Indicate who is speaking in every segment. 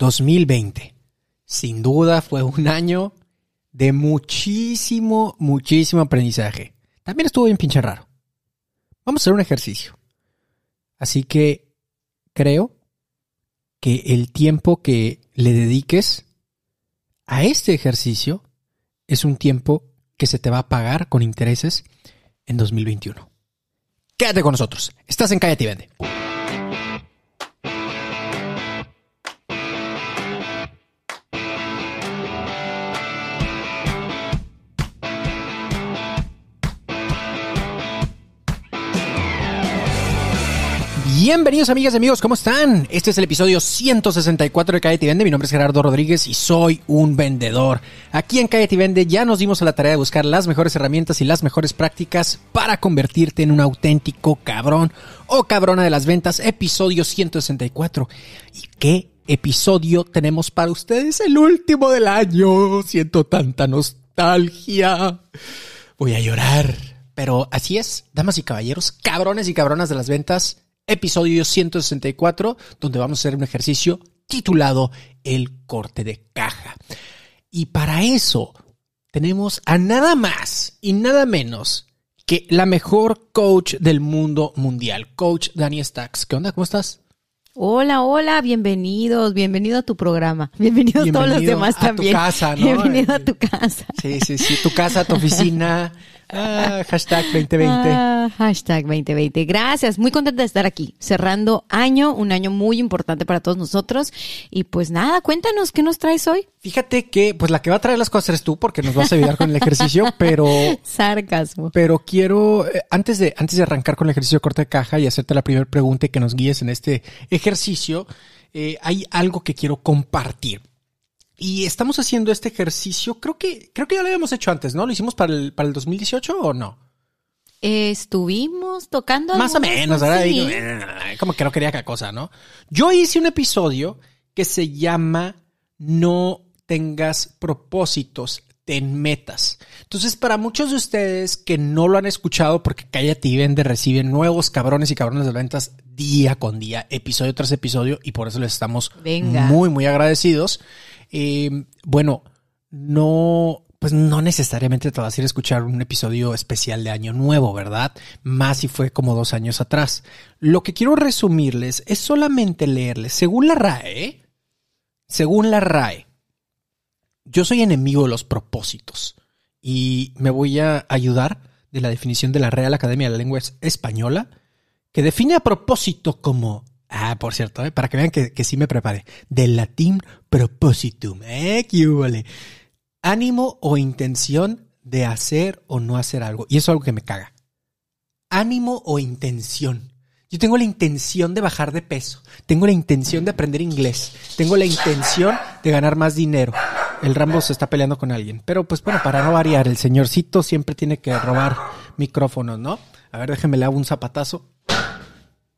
Speaker 1: 2020. Sin duda fue un año de muchísimo, muchísimo aprendizaje. También estuvo bien pinche raro. Vamos a hacer un ejercicio. Así que creo que el tiempo que le dediques a este ejercicio es un tiempo que se te va a pagar con intereses en 2021. Quédate con nosotros. Estás en Cállate y Vende. Bienvenidos amigas y amigos, ¿cómo están? Este es el episodio 164 de Cállate y Vende. Mi nombre es Gerardo Rodríguez y soy un vendedor. Aquí en Cállate y Vende ya nos dimos a la tarea de buscar las mejores herramientas y las mejores prácticas para convertirte en un auténtico cabrón o cabrona de las ventas. Episodio 164. ¿Y qué episodio tenemos para ustedes? El último del año. Siento tanta nostalgia. Voy a llorar. Pero así es, damas y caballeros, cabrones y cabronas de las ventas episodio 164, donde vamos a hacer un ejercicio titulado El corte de caja. Y para eso tenemos a nada más y nada menos que la mejor coach del mundo mundial, coach Dani Stacks. ¿Qué onda? ¿Cómo estás?
Speaker 2: Hola, hola, bienvenidos, bienvenido a tu programa. Bienvenidos todos los demás
Speaker 1: a
Speaker 2: también.
Speaker 1: Tu casa, ¿no?
Speaker 2: Bienvenido a tu casa.
Speaker 1: Sí, sí, sí, tu casa, tu oficina. Ah, hashtag 2020.
Speaker 2: Ah, hashtag 2020. Gracias, muy contenta de estar aquí, cerrando año, un año muy importante para todos nosotros. Y pues nada, cuéntanos, ¿qué nos traes hoy?
Speaker 1: Fíjate que, pues la que va a traer las cosas eres tú, porque nos vas a ayudar con el ejercicio, pero...
Speaker 2: Sarcasmo.
Speaker 1: Pero quiero, eh, antes de, antes de arrancar con el ejercicio de corte de caja y hacerte la primera pregunta y que nos guíes en este ejercicio, eh, hay algo que quiero compartir. Y estamos haciendo este ejercicio, creo que, creo que ya lo habíamos hecho antes, ¿no? ¿Lo hicimos para el, para el 2018 o no?
Speaker 2: Estuvimos tocando
Speaker 1: Más o menos, ¿verdad?
Speaker 2: Sí.
Speaker 1: Eh, Como que no quería cada cosa, ¿no? Yo hice un episodio que se llama No tengas propósitos, ten metas. Entonces, para muchos de ustedes que no lo han escuchado, porque Cállate y Vende recibe nuevos cabrones y cabrones de ventas día con día, episodio tras episodio, y por eso les estamos
Speaker 2: Venga.
Speaker 1: muy, muy agradecidos. Bueno, no, pues no necesariamente te vas a ir a escuchar un episodio especial de Año Nuevo, ¿verdad? Más si fue como dos años atrás. Lo que quiero resumirles es solamente leerles, según la RAE, según la RAE, yo soy enemigo de los propósitos y me voy a ayudar de la definición de la Real Academia de la Lengua Española, que define a propósito como Ah, por cierto, ¿eh? para que vean que, que, sí me preparé. Del latín propositum. ¿Eh? ¿Qué vale? Ánimo o intención de hacer o no hacer algo. Y eso es algo que me caga. Ánimo o intención. Yo tengo la intención de bajar de peso. Tengo la intención de aprender inglés. Tengo la intención de ganar más dinero. El Rambo se está peleando con alguien. Pero pues bueno, para no variar, el señorcito siempre tiene que robar micrófonos, ¿no? A ver, déjenme le hago un zapatazo.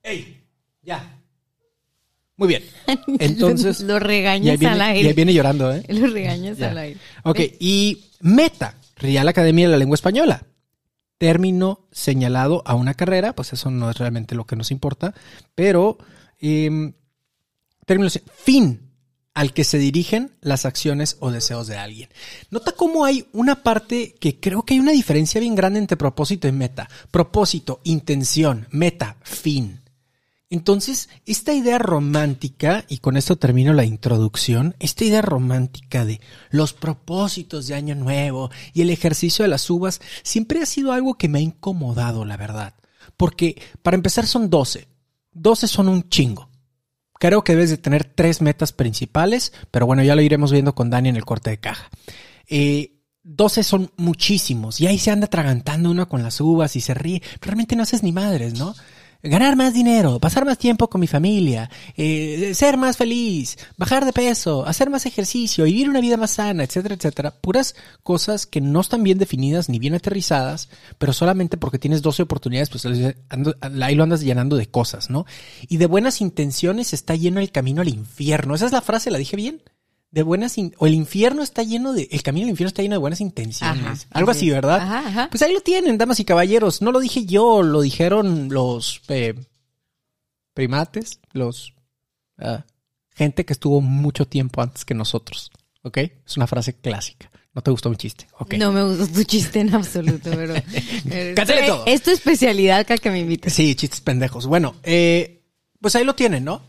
Speaker 1: ¡Ey! Ya. Muy bien. Entonces.
Speaker 2: lo regañas
Speaker 1: viene,
Speaker 2: al aire.
Speaker 1: Ya viene llorando, ¿eh?
Speaker 2: Lo regañas al aire.
Speaker 1: Ok, y meta, Real Academia de la Lengua Española. Término señalado a una carrera, pues eso no es realmente lo que nos importa, pero eh, término, fin al que se dirigen las acciones o deseos de alguien. Nota cómo hay una parte que creo que hay una diferencia bien grande entre propósito y meta. Propósito, intención, meta, fin. Entonces, esta idea romántica, y con esto termino la introducción, esta idea romántica de los propósitos de Año Nuevo y el ejercicio de las uvas, siempre ha sido algo que me ha incomodado, la verdad. Porque, para empezar, son 12. 12 son un chingo. Creo que debes de tener tres metas principales, pero bueno, ya lo iremos viendo con Dani en el corte de caja. Eh, 12 son muchísimos y ahí se anda atragantando uno con las uvas y se ríe. Realmente no haces ni madres, ¿no? Ganar más dinero, pasar más tiempo con mi familia, eh, ser más feliz, bajar de peso, hacer más ejercicio, vivir una vida más sana, etcétera, etcétera. Puras cosas que no están bien definidas ni bien aterrizadas, pero solamente porque tienes 12 oportunidades, pues ahí lo andas llenando de cosas, ¿no? Y de buenas intenciones está lleno el camino al infierno. Esa es la frase, ¿la dije bien? De buenas, in- o el infierno está lleno de, el camino al infierno está lleno de buenas intenciones.
Speaker 2: Ajá,
Speaker 1: Algo
Speaker 2: así.
Speaker 1: ¿verdad?
Speaker 2: Ajá, ajá.
Speaker 1: Pues ahí lo tienen, damas y caballeros. No lo dije yo, lo dijeron los eh, primates, los ah, gente que estuvo mucho tiempo antes que nosotros. ¿Ok? Es una frase clásica. No te gustó mi chiste. Ok.
Speaker 2: No me gustó tu chiste en absoluto, pero. pero-
Speaker 1: Cancele todo.
Speaker 2: Es tu especialidad, cada que me invites.
Speaker 1: Sí, chistes pendejos. Bueno, eh, pues ahí lo tienen, ¿no?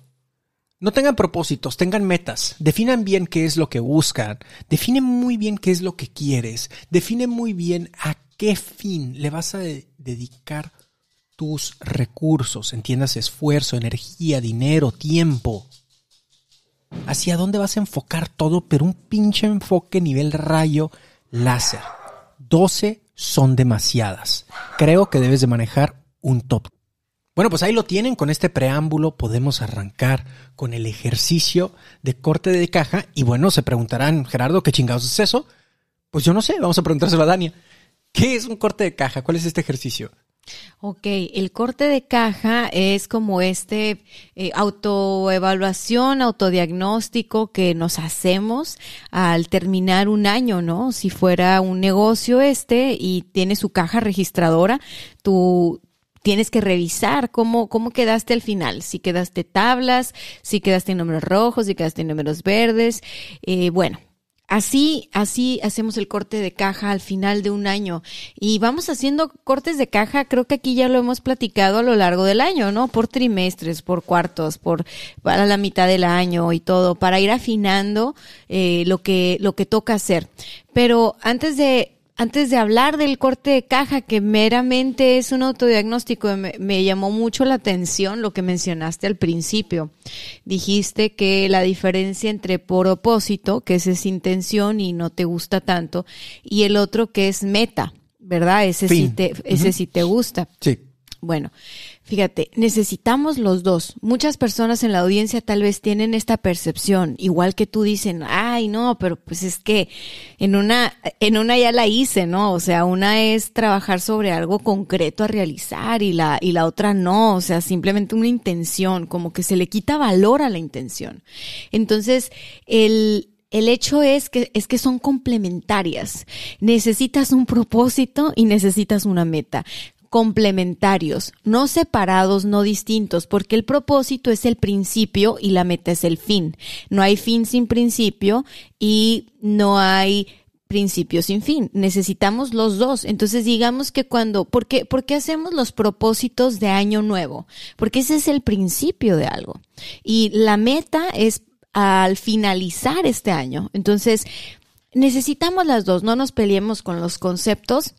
Speaker 1: No tengan propósitos, tengan metas. Definan bien qué es lo que buscan. Definen muy bien qué es lo que quieres. Define muy bien a qué fin le vas a de- dedicar tus recursos. Entiendas esfuerzo, energía, dinero, tiempo. Hacia dónde vas a enfocar todo, pero un pinche enfoque nivel rayo láser. 12 son demasiadas. Creo que debes de manejar un top bueno, pues ahí lo tienen. Con este preámbulo podemos arrancar con el ejercicio de corte de caja. Y bueno, se preguntarán, Gerardo, ¿qué chingados es eso? Pues yo no sé, vamos a preguntárselo a Dania. ¿Qué es un corte de caja? ¿Cuál es este ejercicio?
Speaker 2: Ok, el corte de caja es como este eh, autoevaluación, autodiagnóstico que nos hacemos al terminar un año, ¿no? Si fuera un negocio este y tiene su caja registradora, tú tienes que revisar cómo, cómo quedaste al final, si quedaste tablas, si quedaste en números rojos, si quedaste en números verdes, eh, bueno. Así, así hacemos el corte de caja al final de un año. Y vamos haciendo cortes de caja, creo que aquí ya lo hemos platicado a lo largo del año, ¿no? Por trimestres, por cuartos, por para la mitad del año y todo, para ir afinando eh, lo que, lo que toca hacer. Pero antes de, antes de hablar del corte de caja, que meramente es un autodiagnóstico, me, me, llamó mucho la atención lo que mencionaste al principio. Dijiste que la diferencia entre propósito, que esa es intención y no te gusta tanto, y el otro que es meta, ¿verdad? Ese, sí te, ese uh -huh. sí te gusta.
Speaker 1: Sí.
Speaker 2: Bueno, fíjate, necesitamos los dos. Muchas personas en la audiencia tal vez tienen esta percepción, igual que tú dicen, ay, no, pero pues es que en una, en una ya la hice, ¿no? O sea, una es trabajar sobre algo concreto a realizar y la, y la otra no, o sea, simplemente una intención, como que se le quita valor a la intención. Entonces, el, el hecho es que, es que son complementarias. Necesitas un propósito y necesitas una meta complementarios, no separados, no distintos, porque el propósito es el principio y la meta es el fin. No hay fin sin principio y no hay principio sin fin. Necesitamos los dos. Entonces digamos que cuando, ¿por qué, ¿por qué hacemos los propósitos de año nuevo? Porque ese es el principio de algo. Y la meta es al finalizar este año. Entonces, necesitamos las dos, no nos peleemos con los conceptos.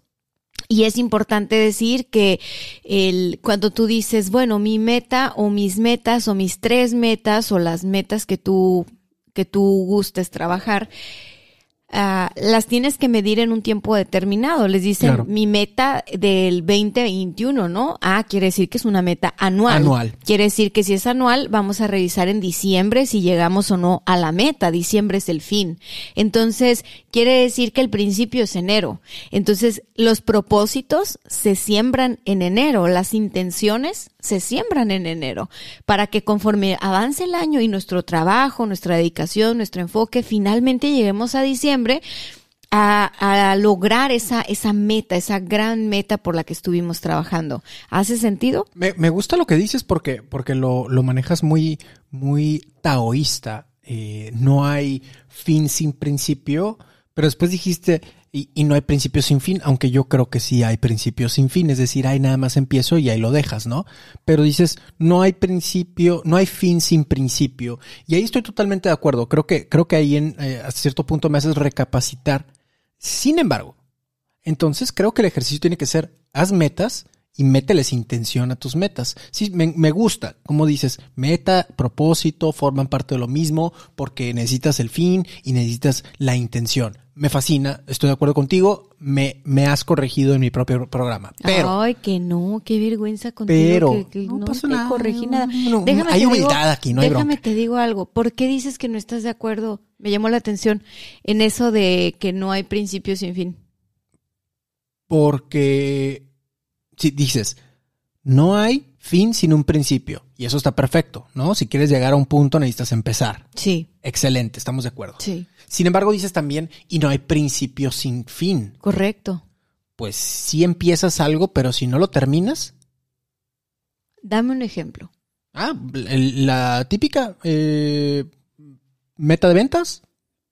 Speaker 2: Y es importante decir que el, cuando tú dices, bueno, mi meta o mis metas o mis tres metas o las metas que tú, que tú gustes trabajar, Uh, las tienes que medir en un tiempo determinado. Les dicen claro. mi meta del 2021, ¿no? Ah, quiere decir que es una meta anual.
Speaker 1: Anual.
Speaker 2: Quiere decir que si es anual, vamos a revisar en diciembre si llegamos o no a la meta. Diciembre es el fin. Entonces, quiere decir que el principio es enero. Entonces, los propósitos se siembran en enero. Las intenciones se siembran en enero para que conforme avance el año y nuestro trabajo, nuestra dedicación, nuestro enfoque, finalmente lleguemos a diciembre a, lograr esa, esa meta, esa gran meta por la que estuvimos trabajando. ¿Hace sentido?
Speaker 1: Me, me gusta lo que dices porque, porque lo, lo manejas muy, muy taoísta. Eh, no hay fin sin principio, pero después dijiste, y, y, no hay principio sin fin, aunque yo creo que sí hay principio sin fin, es decir, ahí nada más empiezo y ahí lo dejas, ¿no? Pero dices, no hay principio, no hay fin sin principio, y ahí estoy totalmente de acuerdo, creo que, creo que ahí en, eh, a cierto punto me haces recapacitar. Sin embargo, entonces creo que el ejercicio tiene que ser, haz metas y mételes intención a tus metas. Sí, me, me, gusta, como dices, meta, propósito, forman parte de lo mismo porque necesitas el fin y necesitas la intención. Me fascina, estoy de acuerdo contigo, me, me has corregido en mi propio programa. Pero,
Speaker 2: Ay, que no, qué vergüenza contigo.
Speaker 1: Pero
Speaker 2: que, que
Speaker 1: no,
Speaker 2: no,
Speaker 1: pasa
Speaker 2: te
Speaker 1: nada,
Speaker 2: corregí nada.
Speaker 1: no,
Speaker 2: déjame
Speaker 1: hay humildad
Speaker 2: digo,
Speaker 1: aquí, no hay
Speaker 2: Déjame
Speaker 1: bronca.
Speaker 2: te digo algo. ¿Por qué dices que no estás de acuerdo? Me llamó la atención en eso de que no hay principio sin fin.
Speaker 1: Porque si dices, no hay fin sin un principio. Y eso está perfecto, ¿no? Si quieres llegar a un punto necesitas empezar.
Speaker 2: Sí,
Speaker 1: Excelente, estamos de acuerdo.
Speaker 2: sí,
Speaker 1: Sin embargo, dices también, y no hay principio sin fin.
Speaker 2: correcto.
Speaker 1: Pues sí empiezas algo, pero si no lo terminas,
Speaker 2: Dame un ejemplo.
Speaker 1: ah, la típica, eh, meta de ventas,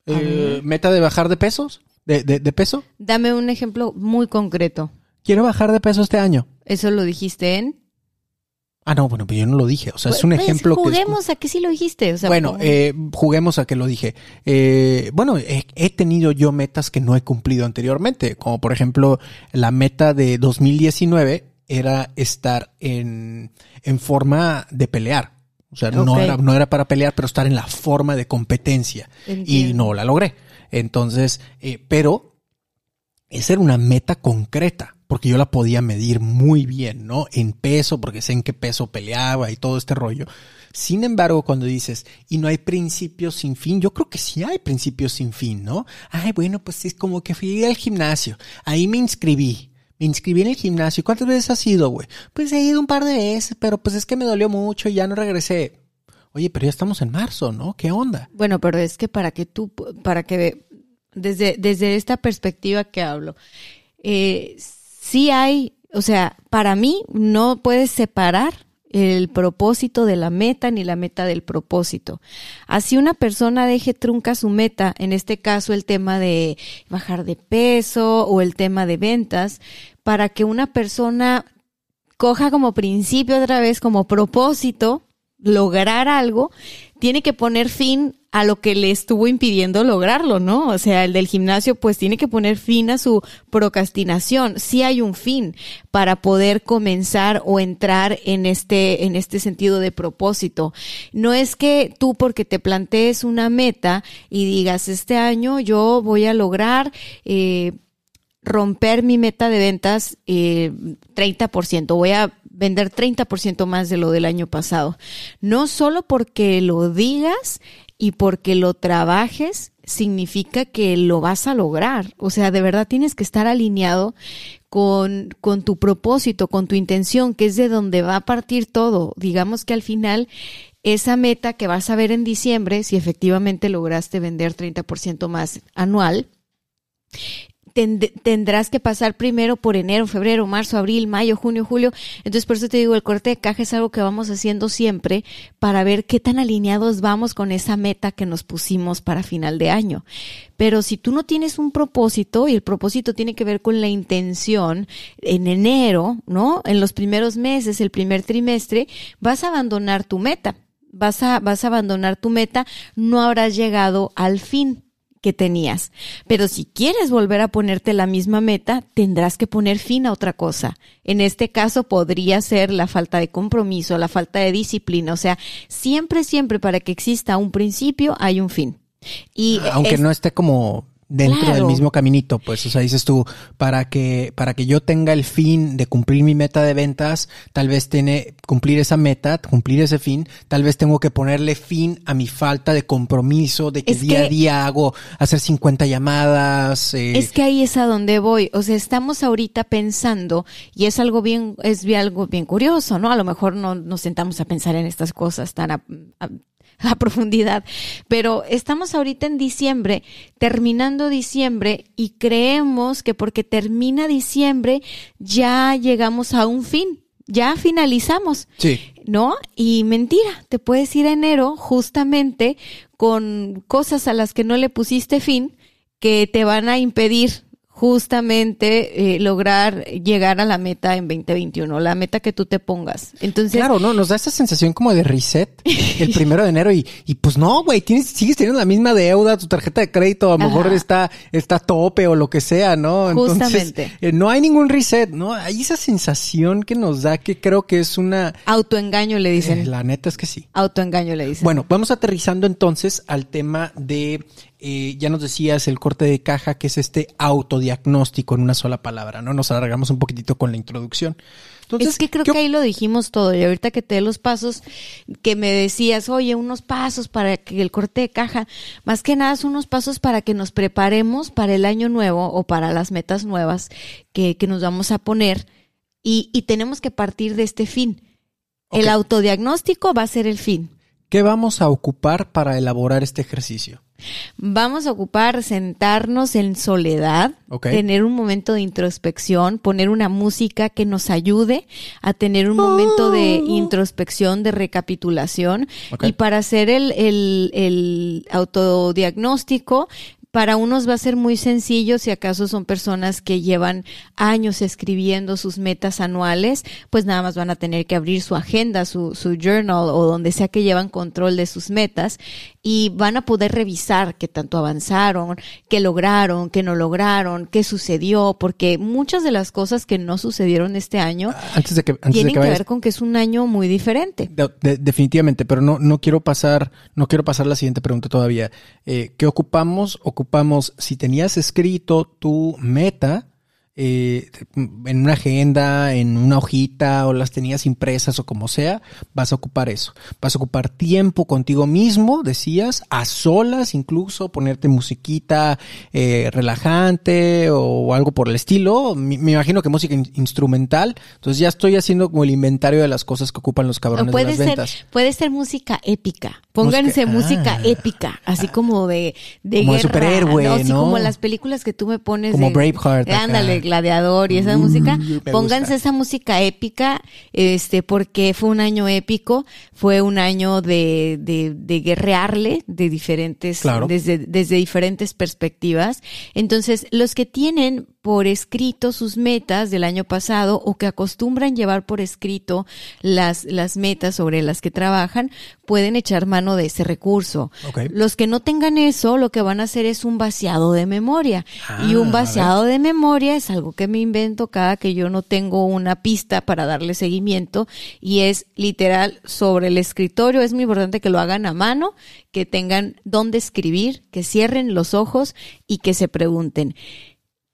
Speaker 1: eh, meta de bajar de pesos, de, de- de peso.
Speaker 2: Dame un ejemplo muy concreto.
Speaker 1: Quiero bajar de peso este año.
Speaker 2: ¿Eso lo dijiste en?
Speaker 1: Ah, no, bueno, pues yo no lo dije. O sea, es un
Speaker 2: Pues,
Speaker 1: ejemplo que... es-
Speaker 2: Juguemos a que sí lo dijiste. O sea,
Speaker 1: bueno, eh, juguemos a que lo dije. Eh, bueno, he, he tenido yo metas que no he cumplido anteriormente, como por ejemplo la meta de 2019 era estar en, en forma de pelear. O sea, no, era, no era para pelear, pero estar en la forma de competencia. Y no la logré. Entonces, eh, pero esa era una meta concreta, porque yo la podía medir muy bien, ¿no? En peso, porque sé en qué peso peleaba y todo este rollo. Sin embargo, cuando dices, y no hay principios sin fin, yo creo que sí hay principios sin fin, ¿no? Ay, bueno, pues es como que fui al gimnasio, ahí me inscribí. Me inscribí en el gimnasio. ¿Cuántas veces has ido, güey? Pues he ido un par de veces, pero pues es que me dolió mucho y ya no regresé. Oye, pero ya estamos en marzo, ¿no? ¿Qué onda?
Speaker 2: Bueno, pero es que para que tú, para que desde, desde esta perspectiva que hablo, eh, sí hay, o sea, para mí no puedes separar el propósito de la meta ni la meta del propósito. Así una persona deje trunca su meta, en este caso el tema de bajar de peso o el tema de ventas, para que una persona coja como principio otra vez, como propósito, lograr algo, tiene que poner fin a lo que le estuvo impidiendo lograrlo, ¿no? O sea, el del gimnasio pues tiene que poner fin a su procrastinación. Sí hay un fin para poder comenzar o entrar en este, en este sentido de propósito. No es que tú porque te plantees una meta y digas, este año yo voy a lograr, eh, romper mi meta de ventas eh, 30%. Voy a vender 30% más de lo del año pasado. No solo porque lo digas y porque lo trabajes significa que lo vas a lograr. O sea, de verdad tienes que estar alineado con, con tu propósito, con tu intención, que es de donde va a partir todo. Digamos que al final esa meta que vas a ver en diciembre, si efectivamente lograste vender 30% más anual, tend- tendrás que pasar primero por enero, febrero, marzo, abril, mayo, junio, julio. Entonces, por eso te digo, el corte de caja es algo que vamos haciendo siempre para ver qué tan alineados vamos con esa meta que nos pusimos para final de año. Pero si tú no tienes un propósito, y el propósito tiene que ver con la intención, en enero, ¿no? En los primeros meses, el primer trimestre, vas a abandonar tu meta. Vas a, vas a abandonar tu meta, no habrás llegado al fin que tenías. Pero si quieres volver a ponerte la misma meta, tendrás que poner fin a otra cosa. En este caso podría ser la falta de compromiso, la falta de disciplina. O sea, siempre, siempre para que exista un principio hay un fin. Y
Speaker 1: Aunque
Speaker 2: es-
Speaker 1: no esté como dentro
Speaker 2: Claro.
Speaker 1: del mismo caminito, pues, o sea, dices tú, para que, para que yo tenga el fin de cumplir mi meta de ventas, tal vez tiene, cumplir esa meta, cumplir ese fin, tal vez tengo que ponerle fin a mi falta de compromiso, de que
Speaker 2: Es
Speaker 1: día a día hago, hacer 50 llamadas, eh,
Speaker 2: Es que ahí es a donde voy. O sea, estamos ahorita pensando, y es algo bien, es algo bien curioso, ¿no? A lo mejor no nos sentamos a pensar en estas cosas tan a, a- a profundidad, pero estamos ahorita en diciembre, terminando diciembre, y creemos que porque termina diciembre ya llegamos a un fin, ya finalizamos.
Speaker 1: sí.
Speaker 2: ¿no? Y mentira, te puedes ir a enero justamente con cosas a las que no le pusiste fin que te van a impedir justamente eh, lograr llegar a la meta en 2021, la meta que tú te pongas. Entonces,
Speaker 1: Claro, no, nos da esa sensación como de reset el primero de enero y, y pues no, güey, tienes, sigues teniendo la misma deuda, tu tarjeta de crédito a lo mejor está, está tope o lo que sea, ¿no? Entonces,
Speaker 2: Justamente.
Speaker 1: eh, no hay ningún reset, ¿no? Hay esa sensación que nos da que creo que es una,
Speaker 2: autoengaño le dicen.
Speaker 1: eh, la neta es que sí.
Speaker 2: Autoengaño le dicen.
Speaker 1: Bueno, vamos aterrizando entonces al tema de, eh, ya nos decías, el corte de caja, que es este autodiagnóstico en una sola palabra, ¿no? Nos alargamos un poquitito con la introducción. Entonces,
Speaker 2: es que creo
Speaker 1: ¿qué
Speaker 2: que ahí lo dijimos todo. Y ahorita que te dé los pasos que me decías, oye, unos pasos para que el corte de caja, más que nada son unos pasos para que nos preparemos para el año nuevo o para las metas nuevas que, que nos vamos a poner. Y, y tenemos que partir de este fin. El autodiagnóstico va a ser el fin.
Speaker 1: ¿Qué vamos a ocupar para elaborar este ejercicio?
Speaker 2: Vamos a ocupar sentarnos en soledad, tener un momento de introspección, poner una música que nos ayude a tener un momento de introspección, de recapitulación. Y para hacer el, el, el autodiagnóstico, para unos va a ser muy sencillo si acaso son personas que llevan años escribiendo sus metas anuales, pues nada más van a tener que abrir su agenda, su, su journal o donde sea que llevan control de sus metas y van a poder revisar qué tanto avanzaron, qué lograron, qué no lograron, qué sucedió, porque muchas de las cosas que no sucedieron este año
Speaker 1: Antes de que, antes
Speaker 2: tienen
Speaker 1: que
Speaker 2: que
Speaker 1: vayas-
Speaker 2: ver con que es un año muy diferente.
Speaker 1: De- de- definitivamente, pero no, no quiero pasar, no quiero pasar la siguiente pregunta todavía. Eh, ¿Qué ocupamos? Ocupamos, si tenías escrito tu meta eh, en una agenda, en una hojita, o las tenías impresas o como sea, vas a ocupar eso. Vas a ocupar tiempo contigo mismo, decías, a solas incluso, ponerte musiquita eh, relajante o algo por el estilo. Me, me imagino que música in- instrumental. Entonces ya estoy haciendo como el inventario de las cosas que ocupan los
Speaker 2: O
Speaker 1: cabrones de las
Speaker 2: ser,
Speaker 1: ventas.
Speaker 2: puede ser música épica. Pónganse
Speaker 1: Música-
Speaker 2: música,
Speaker 1: ah.
Speaker 2: épica, así como de, de
Speaker 1: Como de
Speaker 2: guerra,
Speaker 1: superhéroe,
Speaker 2: Así
Speaker 1: ¿no?
Speaker 2: como las películas que tú me pones
Speaker 1: Como
Speaker 2: de,
Speaker 1: Braveheart
Speaker 2: de ándale, gladiador y esa
Speaker 1: Uh,
Speaker 2: música. Pónganse esa música épica, este, porque fue un año épico, fue un año de, de, de guerrearle de diferentes,
Speaker 1: Claro.
Speaker 2: desde, desde diferentes perspectivas. Entonces, los que tienen por escrito sus metas del año pasado o que acostumbran llevar por escrito las, las metas sobre las que trabajan, pueden echar mano de ese recurso. Los que no tengan eso, lo que van a hacer es un vaciado de memoria.
Speaker 1: Ah,
Speaker 2: y un
Speaker 1: ver.
Speaker 2: vaciado de memoria es algo que me invento cada que yo no tengo una pista para darle seguimiento y es literal sobre el escritorio. Es muy importante que lo hagan a mano, que tengan dónde escribir, que cierren los ojos y que se pregunten.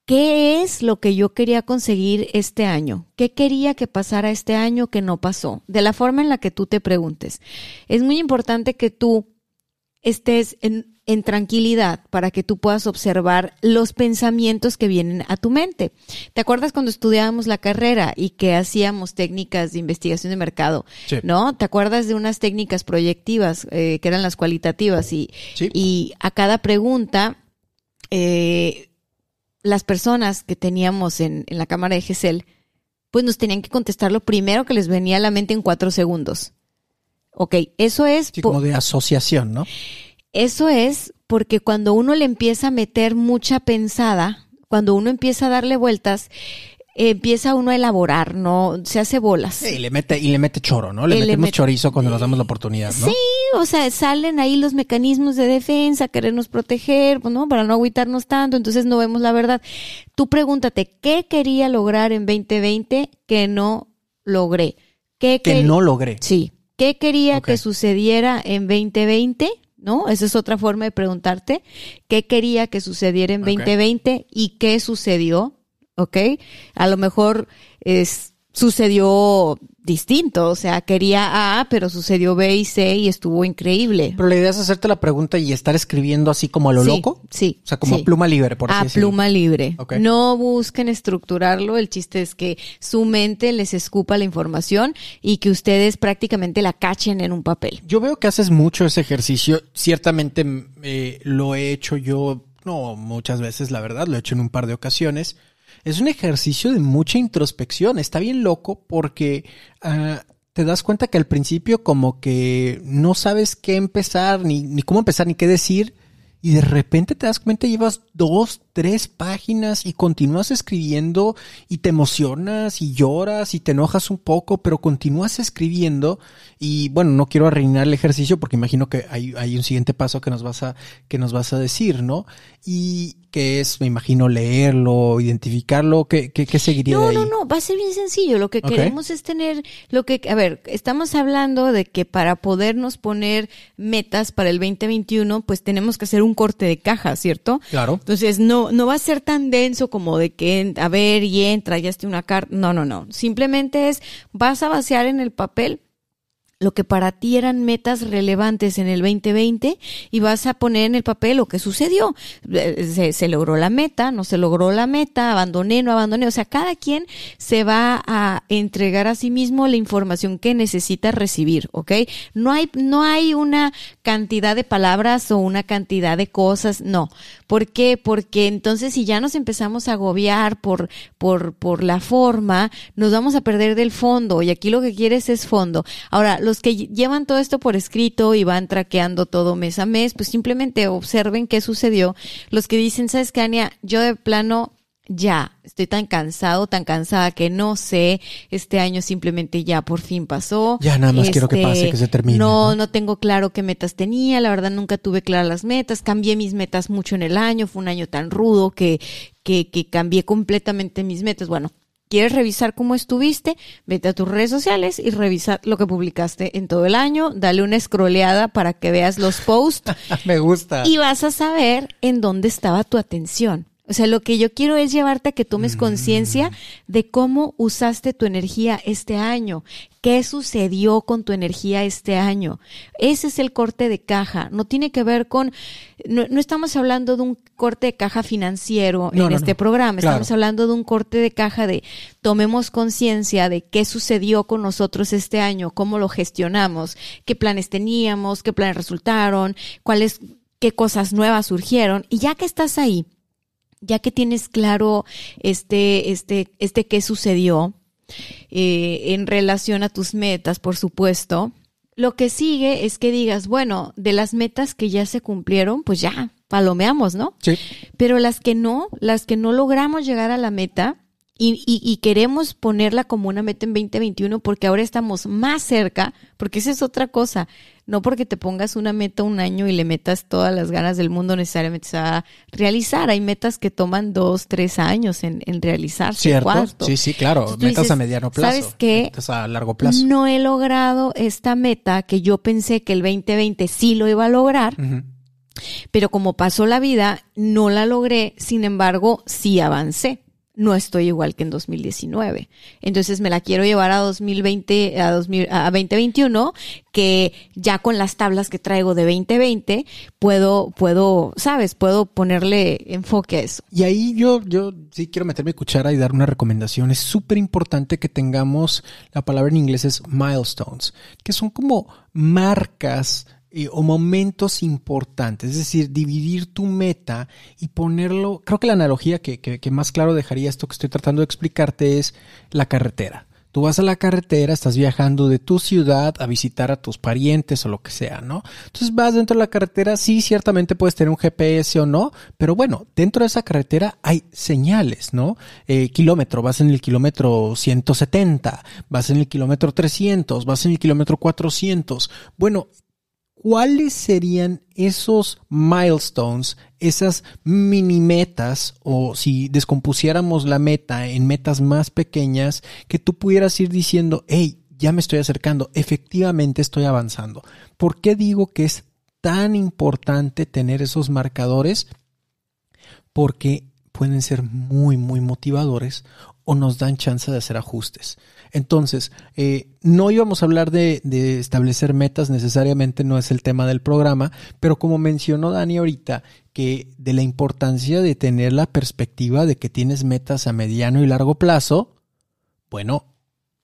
Speaker 2: ¿Qué es lo que yo quería conseguir este año? ¿Qué quería que pasara este año que no pasó? De la forma en la que tú te preguntes. Es muy importante que tú estés en, en tranquilidad para que tú puedas observar los pensamientos que vienen a tu mente. ¿Te acuerdas cuando estudiábamos la carrera y que hacíamos técnicas de investigación de mercado?
Speaker 1: Sí.
Speaker 2: ¿No? ¿Te acuerdas de unas técnicas proyectivas eh, que eran las cualitativas? Y,
Speaker 1: Sí.
Speaker 2: y a cada pregunta, eh, las personas que teníamos en, en la cámara de GESEL, pues nos tenían que contestar lo primero que les venía a la mente en cuatro segundos. Ok, eso es,
Speaker 1: Sí, como de asociación, ¿no?
Speaker 2: eso es porque cuando uno le empieza a meter mucha pensada, cuando uno empieza a darle vueltas, eh, empieza uno a elaborar, ¿no? Se hace bolas.
Speaker 1: Sí, y le mete, y le mete choro, ¿no? Le
Speaker 2: Y le
Speaker 1: metemos
Speaker 2: met-
Speaker 1: chorizo cuando nos damos la oportunidad, ¿no?
Speaker 2: Sí, o sea, salen ahí los mecanismos de defensa, querernos proteger, pues, ¿no? Para no agüitarnos tanto, entonces no vemos la verdad. Tú pregúntate, ¿qué quería lograr en 2020 que no logré? ¿Qué
Speaker 1: Que
Speaker 2: quer-
Speaker 1: no logré.
Speaker 2: Sí. ¿Qué quería que sucediera en 2020? ¿No? Esa es otra forma de preguntarte. ¿Qué quería que sucediera en
Speaker 1: Ok.
Speaker 2: 2020 y qué sucedió? ¿Ok? A lo mejor es, sucedió distinto. O sea, quería A, pero sucedió B y C y estuvo increíble.
Speaker 1: Pero la idea es hacerte la pregunta y estar escribiendo así como a lo
Speaker 2: Sí,
Speaker 1: loco.
Speaker 2: Sí.
Speaker 1: O sea, como
Speaker 2: sí.
Speaker 1: pluma libre, por así
Speaker 2: a
Speaker 1: decirlo.
Speaker 2: pluma libre. No busquen estructurarlo. El chiste es que su mente les escupa la información y que ustedes prácticamente la cachen en un papel.
Speaker 1: Yo veo que haces mucho ese ejercicio. Ciertamente eh, lo he hecho yo, no muchas veces, la verdad, lo he hecho en un par de ocasiones. Es un ejercicio de mucha introspección. Está bien loco porque ah, te das cuenta que al principio como que no sabes qué empezar, ni, ni cómo empezar, ni qué decir. Y de repente te das cuenta, llevas dos, tres páginas y continúas escribiendo y te emocionas y lloras y te enojas un poco, pero continúas escribiendo. Y bueno, no quiero arruinar el ejercicio porque imagino que hay, hay un siguiente paso que nos vas a, que nos vas a decir, ¿no? Y que es, me imagino, leerlo, identificarlo, ¿qué, qué, qué seguiría
Speaker 2: No,
Speaker 1: de ahí?
Speaker 2: no, no, va a ser bien sencillo. Lo que queremos es tener, lo que, a ver, estamos hablando de que para podernos poner metas para el 2021, pues tenemos que hacer un corte de caja, ¿cierto?
Speaker 1: Claro.
Speaker 2: Entonces, no, no va a ser tan denso como de que, a ver, y entra, ya esté una carta. No, no, no. Simplemente es, vas a vaciar en el papel lo que para ti eran metas relevantes en el 2020 y vas a poner en el papel lo que sucedió. Se, se, logró la meta, no se logró la meta, abandoné, no abandoné. O sea, cada quien se va a entregar a sí mismo la información que necesita recibir, ¿ok? No hay, no hay una cantidad de palabras o una cantidad de cosas, no. ¿Por qué? Porque entonces si ya nos empezamos a agobiar por, por, por la forma, nos vamos a perder del fondo y aquí lo que quieres es fondo. Ahora, los que llevan todo esto por escrito y van traqueando todo mes a mes, pues simplemente observen qué sucedió. Los que dicen, ¿sabes qué, Ania? Yo de plano ya, estoy tan cansado, tan cansada que no sé, este año simplemente ya por fin pasó.
Speaker 1: Ya nada más quiero que pase, que se
Speaker 2: este,
Speaker 1: termine.
Speaker 2: No, no, tengo claro qué metas tenía, la verdad nunca tuve claras las metas, cambié mis metas mucho en el año, fue un año tan rudo que, que, que cambié completamente mis metas. Bueno, ¿Quieres revisar cómo estuviste? Vete a tus redes sociales y revisa lo que publicaste en todo el año. Dale una scrolleada para que veas los posts.
Speaker 1: Me gusta.
Speaker 2: Y vas a saber en dónde estaba tu atención. O sea, lo que yo quiero es llevarte a que tomes mm. conciencia de cómo usaste tu energía este año, qué sucedió con tu energía este año. Ese es el corte de caja. No tiene que ver con, no, estamos hablando de un corte de caja financiero en este programa, estamos hablando de un corte de caja de tomemos conciencia de qué sucedió con nosotros este año, cómo lo gestionamos, qué planes teníamos, qué planes resultaron, cuáles, qué cosas nuevas surgieron. Y ya que estás ahí, ya que tienes claro este, este, este qué sucedió eh, en relación a tus metas, por supuesto, lo que sigue es que digas, bueno, de las metas que ya se cumplieron, pues ya, palomeamos, ¿no?
Speaker 1: Sí.
Speaker 2: Pero las que no, las que no logramos llegar a la meta, y, y, queremos ponerla como una meta en 2021 porque ahora estamos más cerca, porque esa es otra cosa. No porque te pongas una meta un año y le metas todas las ganas del mundo necesariamente se va a realizar. Hay metas que toman dos, tres años en, en realizarse.
Speaker 1: Cierto. Sí, sí, claro. metas a mediano plazo.
Speaker 2: ¿Sabes qué?
Speaker 1: Metas a largo plazo.
Speaker 2: No he logrado esta meta que yo pensé que el 2020 sí lo iba a lograr. Pero como pasó la vida, no la logré. Sin embargo, sí avancé no estoy igual que en 2019. Entonces me la quiero llevar a 2020, a, 2021, que ya con las tablas que traigo de 2020, puedo, puedo, sabes, puedo ponerle enfoque a eso.
Speaker 1: Y ahí yo, yo sí quiero meterme cuchara y dar una recomendación. Es súper importante que tengamos, la palabra en inglés es milestones, que son como marcas o momentos importantes, es decir, dividir tu meta y ponerlo, creo que la analogía que, que, más claro dejaría esto que estoy tratando de explicarte es la carretera. Tú vas a la carretera, estás viajando de tu ciudad a visitar a tus parientes o lo que sea, ¿no? Entonces vas dentro de la carretera, sí, ciertamente puedes tener un GPS o no, pero bueno, dentro de esa carretera hay señales, ¿no? Eh, kilómetro, vas en el kilómetro 170, vas en el kilómetro 300, vas en el kilómetro 400. Bueno, ¿cuáles serían esos milestones, esas mini metas, o si descompusiéramos la meta en metas más pequeñas, que tú pudieras ir diciendo, hey, ya me estoy acercando, efectivamente estoy avanzando? ¿Por qué digo que es tan importante tener esos marcadores? Porque pueden ser muy, muy motivadores o nos dan chance de hacer ajustes. Entonces, eh, no íbamos a hablar de, establecer metas necesariamente, no es el tema del programa, pero como mencionó Dani ahorita, que de la importancia de tener la perspectiva de que tienes metas a mediano y largo plazo, bueno,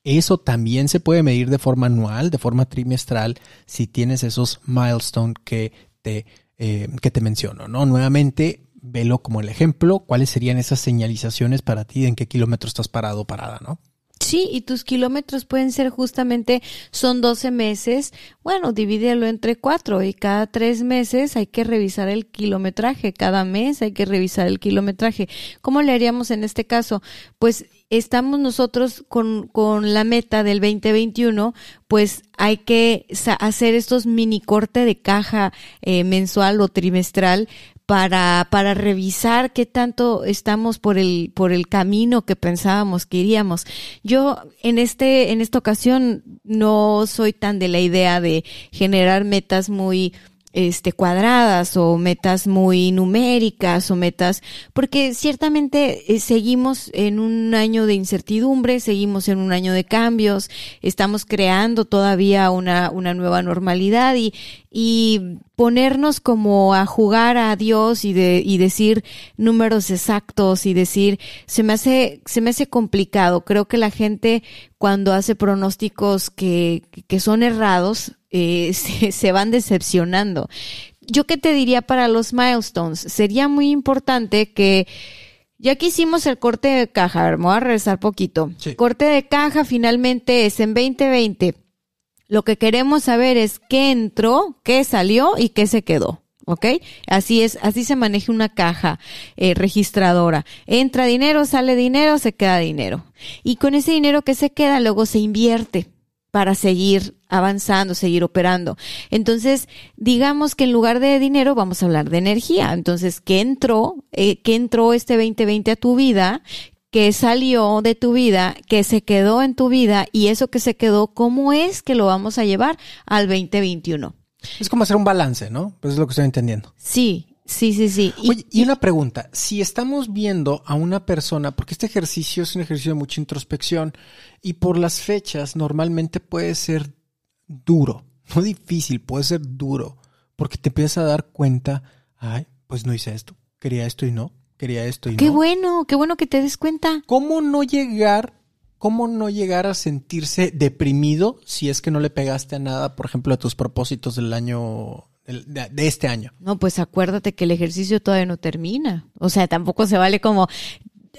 Speaker 1: eso también se puede medir de forma anual, de forma trimestral, si tienes esos milestones que te, eh, que te menciono, ¿no? Nuevamente, velo como el ejemplo, cuáles serían esas señalizaciones para ti, en qué kilómetro estás parado o parada, ¿no?
Speaker 2: Sí, y tus kilómetros pueden ser justamente, son 12 meses, bueno, divídelo entre cuatro y cada tres meses hay que revisar el kilometraje, cada mes hay que revisar el kilometraje. ¿Cómo le haríamos en este caso? Pues estamos nosotros con, con la meta del 2021, pues hay que hacer estos mini corte de caja eh, mensual o trimestral para, para revisar qué tanto estamos por el, por el camino que pensábamos que iríamos. Yo en este, en esta ocasión no soy tan de la idea de generar metas muy este, cuadradas o metas muy numéricas o metas, porque ciertamente eh, seguimos en un año de incertidumbre, seguimos en un año de cambios, estamos creando todavía una, una nueva normalidad y, y ponernos como a jugar a Dios y de y decir números exactos y decir se me hace se me hace complicado. Creo que la gente cuando hace pronósticos que, que son errados eh, se, se van decepcionando yo qué te diría para los milestones sería muy importante que ya que hicimos el corte de caja, a ver, me voy a regresar poquito.
Speaker 1: Sí.
Speaker 2: Corte de caja finalmente es en 2020. Lo que queremos saber es qué entró, qué salió y qué se quedó. ¿Ok? Así es, así se maneja una caja eh, registradora. Entra dinero, sale dinero, se queda dinero. Y con ese dinero que se queda, luego se invierte para seguir avanzando, seguir operando. Entonces, digamos que en lugar de dinero vamos a hablar de energía. Entonces, ¿qué entró? Eh, ¿Qué entró este 2020 a tu vida? que salió de tu vida, que se quedó en tu vida y eso que se quedó, ¿cómo es que lo vamos a llevar al 2021?
Speaker 1: Es como hacer un balance, ¿no? Pues es lo que estoy entendiendo.
Speaker 2: Sí, sí, sí, sí. Y,
Speaker 1: Oye, y una pregunta, si estamos viendo a una persona, porque este ejercicio es un ejercicio de mucha introspección y por las fechas normalmente puede ser duro, no difícil, puede ser duro, porque te empiezas a dar cuenta, ay, pues no hice esto, quería esto y no, quería esto y
Speaker 2: qué
Speaker 1: no.
Speaker 2: bueno, qué bueno que te des cuenta.
Speaker 1: ¿Cómo no llegar, cómo no llegar a sentirse deprimido si es que no le pegaste a nada, por ejemplo, a tus propósitos del año, de, este año?
Speaker 2: No, pues acuérdate que el ejercicio todavía no termina. O sea, tampoco se vale como,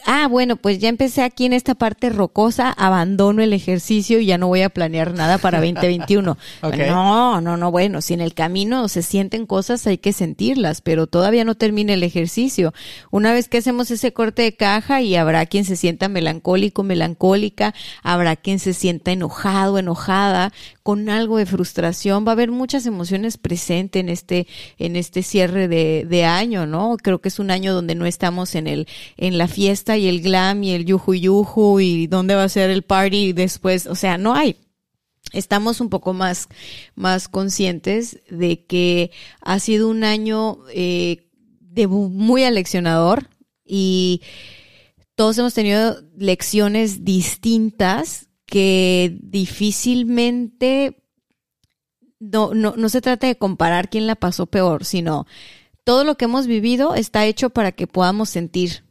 Speaker 2: ah, bueno, pues ya empecé aquí en esta parte rocosa, abandono el ejercicio y ya no voy a planear nada para 2021.
Speaker 1: Ok.
Speaker 2: No, no, no, bueno, si en el camino se sienten cosas hay que sentirlas, pero todavía no termina el ejercicio. Una vez que hacemos ese corte de caja y habrá quien se sienta melancólico, melancólica, habrá quien se sienta enojado, enojada, con algo de frustración, va a haber muchas emociones presentes en este, en este cierre de, de año, ¿no? Creo que es un año donde no estamos en el, en la fiesta y el glam y el yuju yuju y dónde va a ser el party después, o sea, no hay estamos un poco más, más conscientes de que ha sido un año eh, muy aleccionador y todos hemos tenido lecciones distintas que difícilmente no, no, no se trata de comparar quién la pasó peor, sino todo lo que hemos vivido está hecho para que podamos sentir.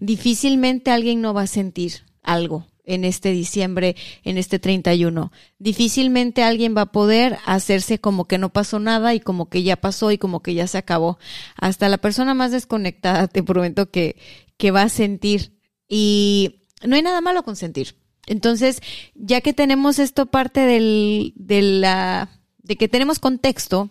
Speaker 2: Difícilmente alguien no va a sentir algo en este diciembre, en este 31. Difícilmente alguien va a poder hacerse como que no pasó nada y como que ya pasó y como que ya se acabó. Hasta la persona más desconectada te prometo que, que va a sentir. Y no hay nada malo con sentir. Entonces, ya que tenemos esto parte del, de la, de que tenemos contexto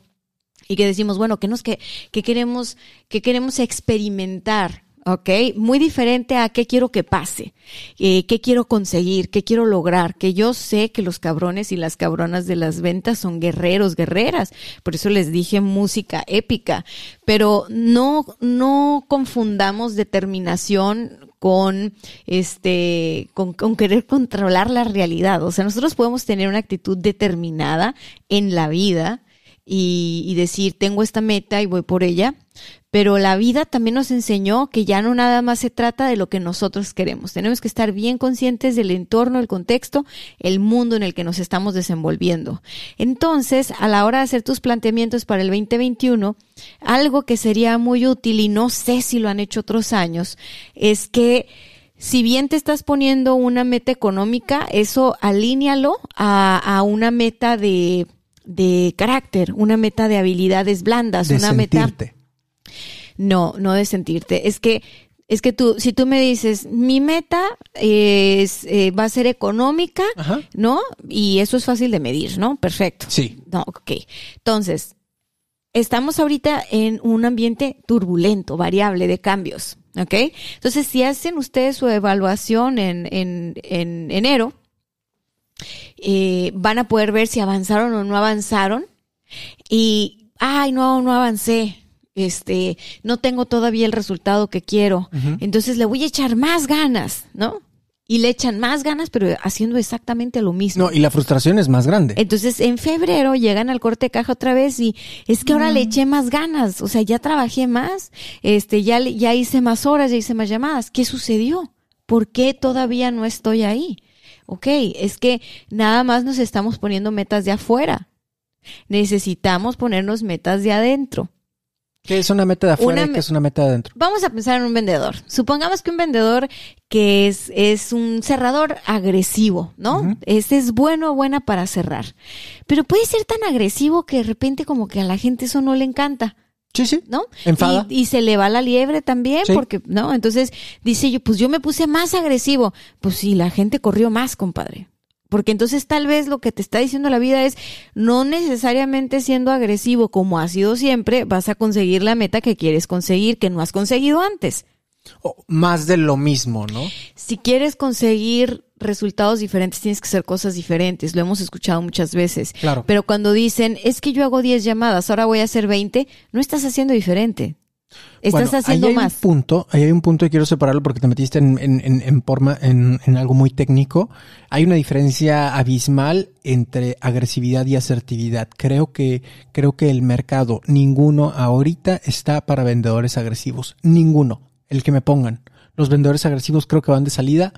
Speaker 2: y que decimos, bueno, que nos que, que queremos, que queremos experimentar, ¿ok? Muy diferente a qué quiero que pase, eh, qué quiero conseguir, qué quiero lograr, que yo sé que los cabrones y las cabronas de las ventas son guerreros, guerreras, por eso les dije música épica, pero no, no confundamos determinación con este con, querer controlar la realidad. O sea, nosotros podemos tener una actitud determinada en la vida y, decir tengo esta meta y voy por ella. Pero la vida también nos enseñó que ya no nada más se trata de lo que nosotros queremos. Tenemos que estar bien conscientes del entorno, el contexto, el mundo en el que nos estamos desenvolviendo. Entonces, a la hora de hacer tus planteamientos para el 2021, algo que sería muy útil y no sé si lo han hecho otros años, es que si bien te estás poniendo una meta económica, eso alíñalo a, a una meta de, de carácter, una meta de habilidades blandas,
Speaker 1: De
Speaker 2: una
Speaker 1: sentirte.
Speaker 2: meta. No, no de sentirte. Es que, es que tú, si tú me dices, mi meta es, eh, va a ser económica,
Speaker 1: Ajá.
Speaker 2: ¿no? Y eso es fácil de medir, ¿no? Perfecto.
Speaker 1: Sí.
Speaker 2: No, ok. Entonces, estamos ahorita en un ambiente turbulento, variable de cambios, ¿ok? Entonces, si hacen ustedes su evaluación en, en, en enero, eh, van a poder ver si avanzaron o no avanzaron. Y, ay, no, no avancé. Este, no tengo todavía el resultado que quiero. Entonces le voy a echar más ganas, ¿no? y le echan más ganas, pero haciendo exactamente lo mismo.
Speaker 1: No, y la frustración es más grande.
Speaker 2: Entonces, en febrero llegan al corte de caja otra vez y es que ahora le eché más ganas, o sea, ya trabajé más, este, ya, ya hice más horas, ya hice más llamadas. ¿Qué sucedió? ¿Por qué todavía no estoy ahí? Ok, es que nada más nos estamos poniendo metas de afuera. Necesitamos ponernos metas de adentro.
Speaker 1: ¿Qué es una meta de afuera y qué es una meta de adentro?
Speaker 2: Vamos a pensar en un vendedor. Supongamos que un vendedor que es, es un cerrador agresivo, ¿no? Ese es bueno o buena para cerrar. Pero puede ser tan agresivo que de repente como que a la gente eso no le encanta.
Speaker 1: Sí, sí.
Speaker 2: ¿No?
Speaker 1: Enfada.
Speaker 2: Y, se le va la liebre también, porque, ¿no? Entonces dice yo, pues yo me puse más agresivo. Pues sí, la gente corrió más, compadre. Porque entonces tal vez lo que te está diciendo la vida es, no necesariamente siendo agresivo como ha sido siempre, vas a conseguir la meta que quieres conseguir, que no has conseguido antes.
Speaker 1: O más de lo mismo, ¿no?
Speaker 2: Si quieres conseguir resultados diferentes, tienes que hacer cosas diferentes. Lo hemos escuchado muchas veces.
Speaker 1: Claro.
Speaker 2: Pero cuando dicen, es que yo hago 10 llamadas, ahora voy a hacer 20, no estás haciendo diferente. Estás haciendo
Speaker 1: ahí hay
Speaker 2: más.
Speaker 1: Un punto, ahí hay un punto y quiero separarlo porque te metiste en, en, en, forma, en, en algo muy técnico. Hay una diferencia abismal entre agresividad y asertividad. Creo que, creo que el mercado, ninguno ahorita está para vendedores agresivos. Ninguno. El que me pongan. Los vendedores agresivos creo que van de salida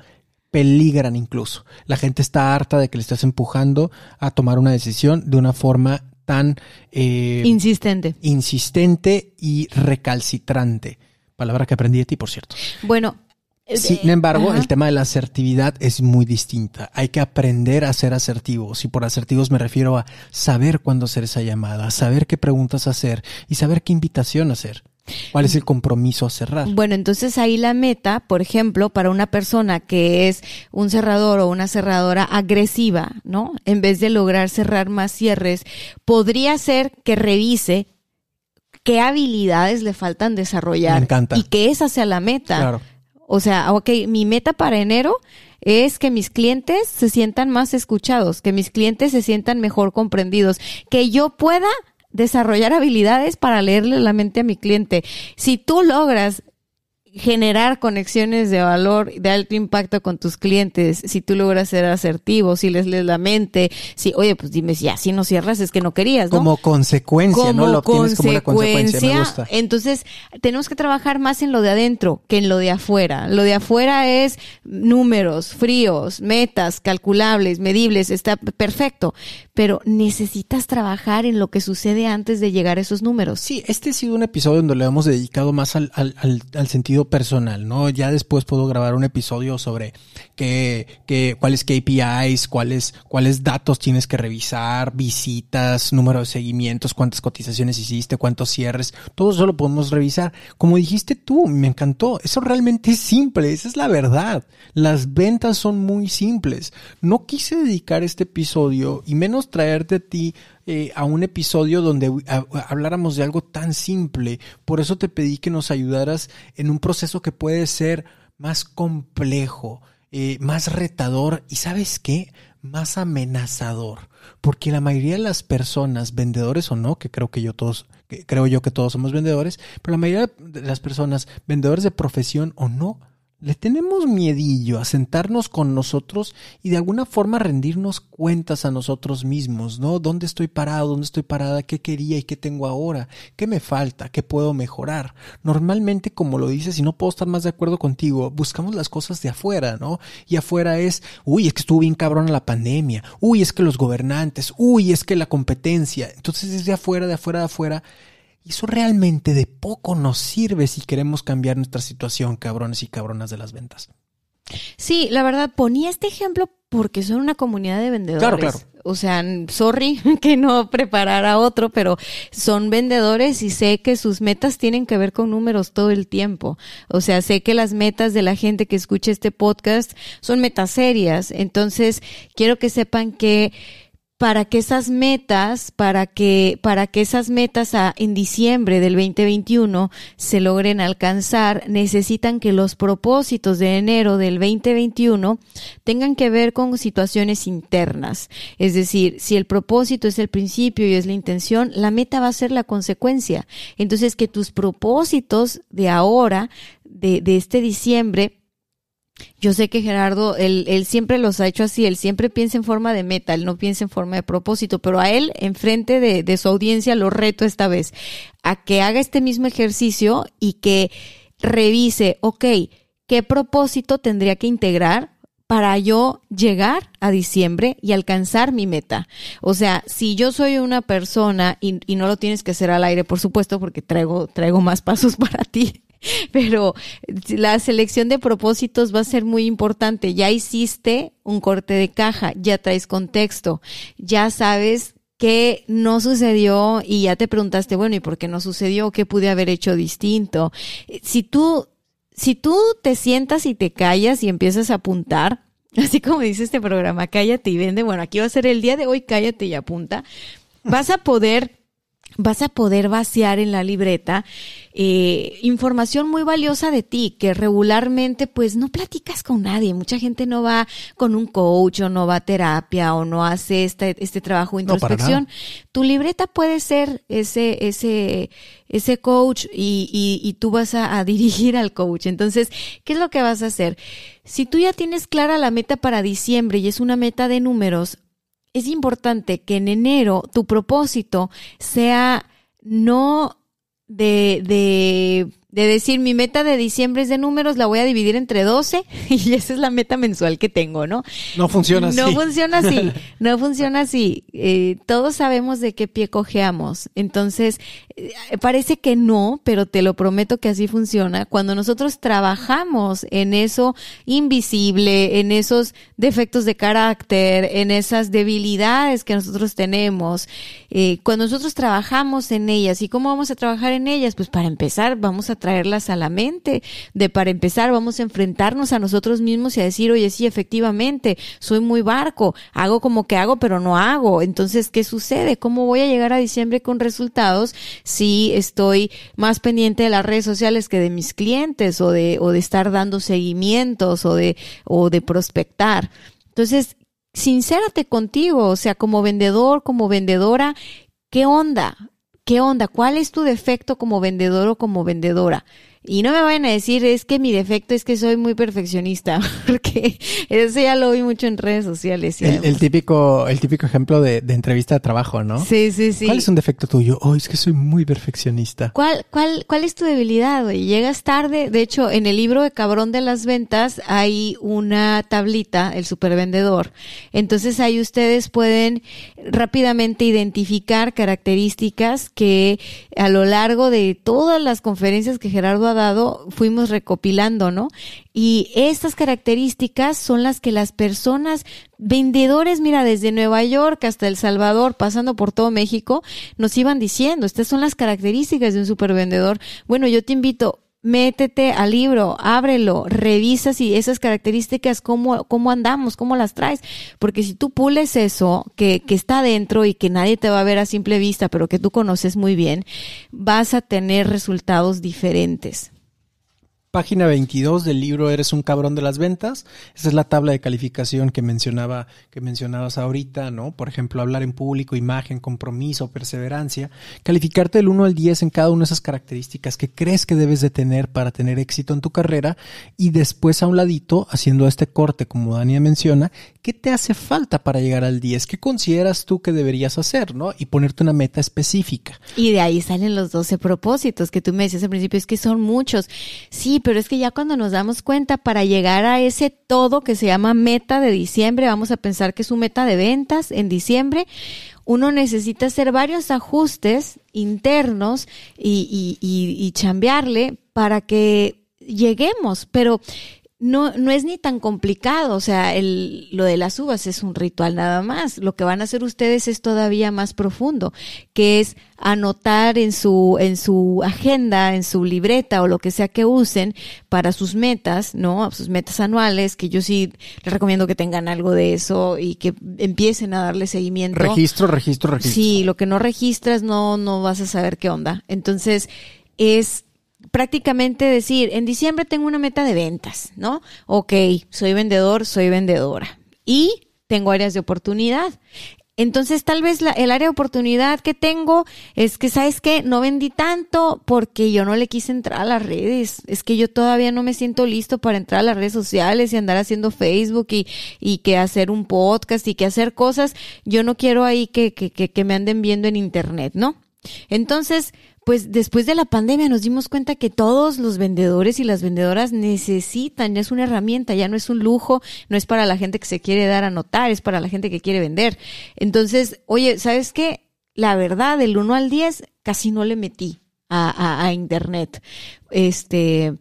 Speaker 1: peligran incluso. La gente está harta de que le estés empujando a tomar una decisión de una forma tan eh,
Speaker 2: insistente.
Speaker 1: insistente y recalcitrante. Palabra que aprendí de ti, por cierto.
Speaker 2: Bueno.
Speaker 1: Eh, Sin embargo, el tema de la asertividad es muy distinta. Hay que aprender a ser asertivos. Y por asertivos me refiero a saber cuándo hacer esa llamada, saber qué preguntas hacer y saber qué invitación hacer. ¿Cuál es el compromiso a cerrar?
Speaker 2: Bueno, entonces ahí la meta, por ejemplo, para una persona que es un cerrador o una cerradora agresiva, ¿no? En vez de lograr cerrar más cierres, podría ser que revise qué habilidades le faltan desarrollar.
Speaker 1: Me encanta.
Speaker 2: Y que esa sea la meta.
Speaker 1: Claro.
Speaker 2: O sea, ok, mi meta para enero es que mis clientes se sientan más escuchados, que mis clientes se sientan mejor comprendidos, que yo pueda desarrollar habilidades para leerle la mente a mi cliente. Si tú logras generar conexiones de valor, de alto impacto con tus clientes, si tú logras ser asertivo, si les lees la mente, si, oye, pues dime si así no cierras, es que no querías, ¿no?
Speaker 1: Como consecuencia, ¿no? Lo obtienes como una consecuencia, me gusta.
Speaker 2: Entonces, tenemos que trabajar más en lo de adentro que en lo de afuera. Lo de afuera es números, fríos, metas, calculables, medibles, está perfecto, pero necesitas trabajar en lo que sucede antes de llegar a esos números.
Speaker 1: Sí, este ha sido un episodio donde le hemos dedicado más al, al, al, al sentido personal, ¿no? Ya después puedo grabar un episodio sobre qué, qué, cuáles KPIs, cuáles, cuáles datos tienes que revisar, visitas, número de seguimientos, cuántas cotizaciones hiciste, cuántos cierres, todo eso lo podemos revisar. Como dijiste tú, me encantó, eso realmente es simple, esa es la verdad. Las ventas son muy simples. No quise dedicar este episodio y menos traerte a ti eh, a un episodio donde habláramos de algo tan simple. Por eso te pedí que nos ayudaras en un proceso que puede ser más complejo, eh, más retador y sabes qué, más amenazador. Porque la mayoría de las personas, vendedores o no, que creo que yo todos, que creo yo que todos somos vendedores, pero la mayoría de las personas, vendedores de profesión o no, le tenemos miedillo a sentarnos con nosotros y de alguna forma rendirnos cuentas a nosotros mismos, ¿no? ¿Dónde estoy parado? ¿Dónde estoy parada? ¿Qué quería y qué tengo ahora? ¿Qué me falta? ¿Qué puedo mejorar? Normalmente, como lo dices, y no puedo estar más de acuerdo contigo, buscamos las cosas de afuera, ¿no? Y afuera es, uy, es que estuvo bien cabrón la pandemia, uy, es que los gobernantes, uy, es que la competencia. Entonces, desde afuera, de afuera, de afuera, y eso realmente de poco nos sirve si queremos cambiar nuestra situación, cabrones y cabronas de las ventas.
Speaker 2: Sí, la verdad, ponía este ejemplo porque son una comunidad de vendedores.
Speaker 1: Claro, claro.
Speaker 2: O sea, sorry que no preparara otro, pero son vendedores y sé que sus metas tienen que ver con números todo el tiempo. O sea, sé que las metas de la gente que escucha este podcast son metas serias. Entonces, quiero que sepan que para que esas metas, para que, para que esas metas a, en diciembre del 2021 se logren alcanzar, necesitan que los propósitos de enero del 2021 tengan que ver con situaciones internas. Es decir, si el propósito es el principio y es la intención, la meta va a ser la consecuencia. Entonces, que tus propósitos de ahora, de, de este diciembre, Yo sé que Gerardo, él, él, siempre los ha hecho así, él siempre piensa en forma de meta, él no piensa en forma de propósito, pero a él, enfrente de, de su audiencia, lo reto esta vez a que haga este mismo ejercicio y que revise, ok, ¿qué propósito tendría que integrar para yo llegar a diciembre y alcanzar mi meta. O sea, si yo soy una persona, y, y, no lo tienes que hacer al aire, por supuesto, porque traigo, traigo más pasos para ti, pero la selección de propósitos va a ser muy importante. Ya hiciste un corte de caja, ya traes contexto, ya sabes qué no sucedió y ya te preguntaste, bueno, ¿y por qué no sucedió? ¿Qué pude haber hecho distinto? Si tú si tú te sientas y te callas y empiezas a apuntar, así como dice este programa, cállate y vende, bueno, aquí va a ser el día de hoy, cállate y apunta, vas a poder vas a poder vaciar en la libreta eh, información muy valiosa de ti que regularmente pues no platicas con nadie. Mucha gente no va con un coach o no va a terapia o no hace este, este trabajo de introspección. tu libreta puede ser ese, ese, ese coach y, y, y tú vas a, a dirigir al coach. Entonces, ¿qué es lo que vas a hacer? Si tú ya tienes clara la meta para diciembre y es una meta de números, es importante que en enero tu propósito sea no de, de de decir mi meta de diciembre es de números, la voy a dividir entre 12 y esa es la meta mensual que tengo, ¿no?
Speaker 1: No funciona así.
Speaker 2: No funciona así, no funciona así. Eh, todos sabemos de qué pie cojeamos. Entonces, eh, parece que no, pero te lo prometo que así funciona. Cuando nosotros trabajamos en eso invisible, en esos defectos de carácter, en esas debilidades que nosotros tenemos, eh, cuando nosotros trabajamos en ellas, ¿y cómo vamos a trabajar en ellas? Pues para empezar, vamos a traerlas a la mente. De para empezar, vamos a enfrentarnos a nosotros mismos y a decir, oye, sí, efectivamente, soy muy barco, hago como que hago, pero no hago. Entonces, ¿qué sucede? ¿Cómo voy a llegar a diciembre con resultados si estoy más pendiente de las redes sociales que de mis clientes o de, o de estar dando seguimientos o de, o de prospectar? Entonces, sincérate contigo, o sea, como vendedor, como vendedora, ¿qué onda? ¿Qué onda? ¿Cuál es tu defecto como vendedor o como vendedora? Y no me vayan a decir, es que mi defecto es que soy muy perfeccionista, porque eso ya lo vi mucho en redes sociales.
Speaker 1: El, típico, el típico ejemplo de, de, entrevista de trabajo, ¿no?
Speaker 2: Sí, sí, sí.
Speaker 1: ¿Cuál es un defecto tuyo? Oh, es que soy muy perfeccionista.
Speaker 2: ¿Cuál, cuál, cuál es tu debilidad? Güey? Llegas tarde. De hecho, en el libro de Cabrón de las Ventas hay una tablita, el supervendedor. Entonces ahí ustedes pueden rápidamente identificar características que a lo largo de todas las conferencias que Gerardo ha dado fuimos recopilando, ¿no? Y estas características son las que las personas, vendedores, mira, desde Nueva York hasta El Salvador, pasando por todo México, nos iban diciendo, estas son las características de un supervendedor. Bueno, yo te invito, métete al libro, ábrelo, revisa si esas características, cómo, cómo andamos, cómo las traes. Porque si tú pules eso que, que está dentro y que nadie te va a ver a simple vista, pero que tú conoces muy bien, vas a tener resultados diferentes
Speaker 1: página 22 del libro Eres un cabrón de las ventas. Esa es la tabla de calificación que mencionaba que mencionabas ahorita, ¿no? Por ejemplo, hablar en público, imagen, compromiso, perseverancia, calificarte del 1 al 10 en cada una de esas características que crees que debes de tener para tener éxito en tu carrera y después a un ladito haciendo este corte como Dania menciona, ¿qué te hace falta para llegar al 10? ¿Qué consideras tú que deberías hacer, ¿no? Y ponerte una meta específica.
Speaker 2: Y de ahí salen los 12 propósitos que tú me decías al principio, es que son muchos. Sí, pero es que ya cuando nos damos cuenta para llegar a ese todo que se llama meta de diciembre, vamos a pensar que es un meta de ventas en diciembre, uno necesita hacer varios ajustes internos y, y, y, y chambearle para que lleguemos, pero no, no es ni tan complicado, o sea, el, lo de las uvas es un ritual nada más. Lo que van a hacer ustedes es todavía más profundo, que es anotar en su, en su agenda, en su libreta o lo que sea que usen para sus metas, ¿no? Sus metas anuales, que yo sí les recomiendo que tengan algo de eso y que empiecen a darle seguimiento.
Speaker 1: Registro, registro, registro.
Speaker 2: Sí, lo que no registras no, no vas a saber qué onda. Entonces, es prácticamente decir, en diciembre tengo una meta de ventas, ¿no? Ok, soy vendedor, soy vendedora. Y tengo áreas de oportunidad. Entonces, tal vez la, el área de oportunidad que tengo es que, ¿sabes qué? No vendí tanto porque yo no le quise entrar a las redes. Es que yo todavía no me siento listo para entrar a las redes sociales y andar haciendo Facebook y, y que hacer un podcast y que hacer cosas. Yo no quiero ahí que, que, que, que me anden viendo en internet, ¿no? Entonces, pues después de la pandemia nos dimos cuenta que todos los vendedores y las vendedoras necesitan, ya es una herramienta, ya no es un lujo, no es para la gente que se quiere dar a notar, es para la gente que quiere vender. Entonces, oye, ¿sabes qué? La verdad, del 1 al 10 casi no le metí a, a, a internet. Este,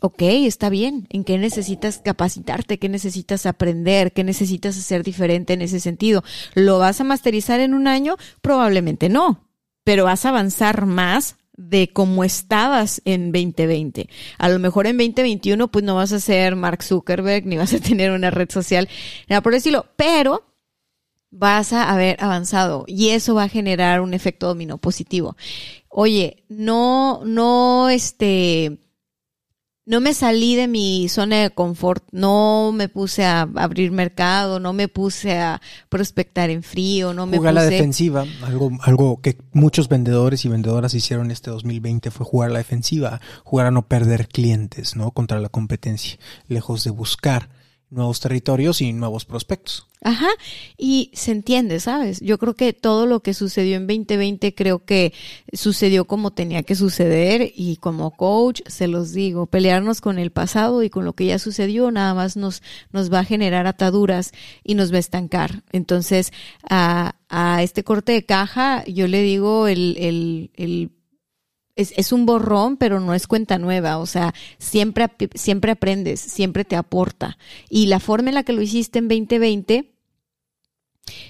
Speaker 2: ok, está bien, ¿en qué necesitas capacitarte? ¿Qué necesitas aprender? ¿Qué necesitas hacer diferente en ese sentido? ¿Lo vas a masterizar en un año? Probablemente no pero vas a avanzar más de cómo estabas en 2020. A lo mejor en 2021 pues no vas a ser Mark Zuckerberg ni vas a tener una red social, nada por decirlo, pero vas a haber avanzado y eso va a generar un efecto dominó positivo. Oye, no, no, este, no me salí de mi zona de confort, no me puse a abrir mercado, no me puse a prospectar en frío, no me
Speaker 1: jugar
Speaker 2: puse...
Speaker 1: la defensiva, algo, algo que muchos vendedores y vendedoras hicieron este 2020 fue jugar la defensiva, jugar a no perder clientes, ¿no? Contra la competencia, lejos de buscar nuevos territorios y nuevos prospectos.
Speaker 2: Ajá, y se entiende, ¿sabes? Yo creo que todo lo que sucedió en 2020 creo que sucedió como tenía que suceder y como coach se los digo, pelearnos con el pasado y con lo que ya sucedió nada más nos, nos va a generar ataduras y nos va a estancar. Entonces, a, a este corte de caja yo le digo el, el, el es, es, un borrón, pero no es cuenta nueva. O sea, siempre, siempre aprendes, siempre te aporta. Y la forma en la que lo hiciste en 2020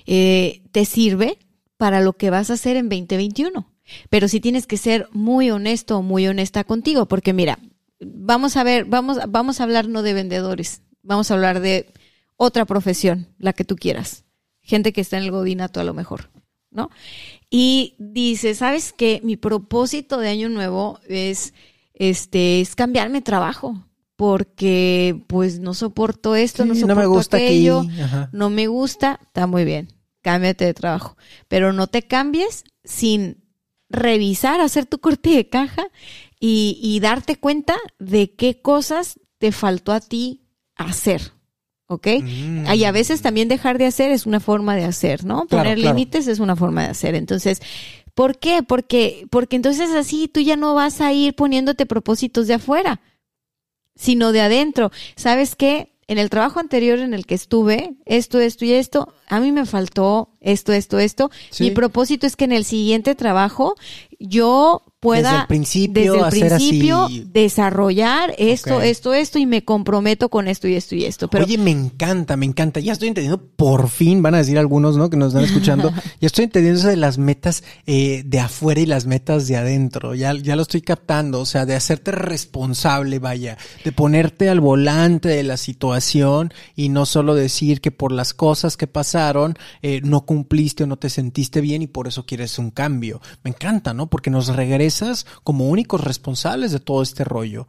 Speaker 2: eh, te sirve para lo que vas a hacer en 2021. Pero sí tienes que ser muy honesto o muy honesta contigo, porque mira, vamos a ver, vamos, vamos a hablar no de vendedores, vamos a hablar de otra profesión, la que tú quieras. Gente que está en el godinato a lo mejor, ¿no? Y dice, ¿sabes qué? Mi propósito de año nuevo es, este, es cambiarme trabajo porque pues no soporto esto, sí, no soporto no me gusta aquello, aquí. no me gusta, está muy bien, cámbiate de trabajo, pero no te cambies sin revisar, hacer tu corte de caja y, y darte cuenta de qué cosas te faltó a ti hacer. ¿Ok? Mm. Y a veces también dejar de hacer es una forma de hacer, ¿no?
Speaker 1: Claro,
Speaker 2: Poner
Speaker 1: claro.
Speaker 2: límites es una forma de hacer. Entonces, ¿por qué? Porque, porque entonces así tú ya no vas a ir poniéndote propósitos de afuera sino de adentro. ¿Sabes qué? En el trabajo anterior en el que estuve, esto, esto y esto, a mí me faltó esto, esto, esto.
Speaker 1: Sí.
Speaker 2: Mi propósito es que en el siguiente trabajo yo pueda
Speaker 1: Desde el principio
Speaker 2: desde el
Speaker 1: hacer
Speaker 2: principio
Speaker 1: así.
Speaker 2: desarrollar esto, esto, esto y me comprometo con esto y esto y esto. Pero
Speaker 1: Oye, me encanta, me encanta. Ya estoy entendiendo, por fin, van a decir algunos, ¿no? Que nos están escuchando. ya estoy entendiendo eso de las metas eh, de afuera y las metas de adentro. Ya, ya lo estoy captando. O sea, de hacerte responsable, vaya. De ponerte al volante de la situación y no solo decir que por las cosas que pasaron eh, no cumpliste o no te sentiste bien y por eso quieres un cambio. Me encanta, ¿no? Porque nos como únicos responsables de todo este rollo.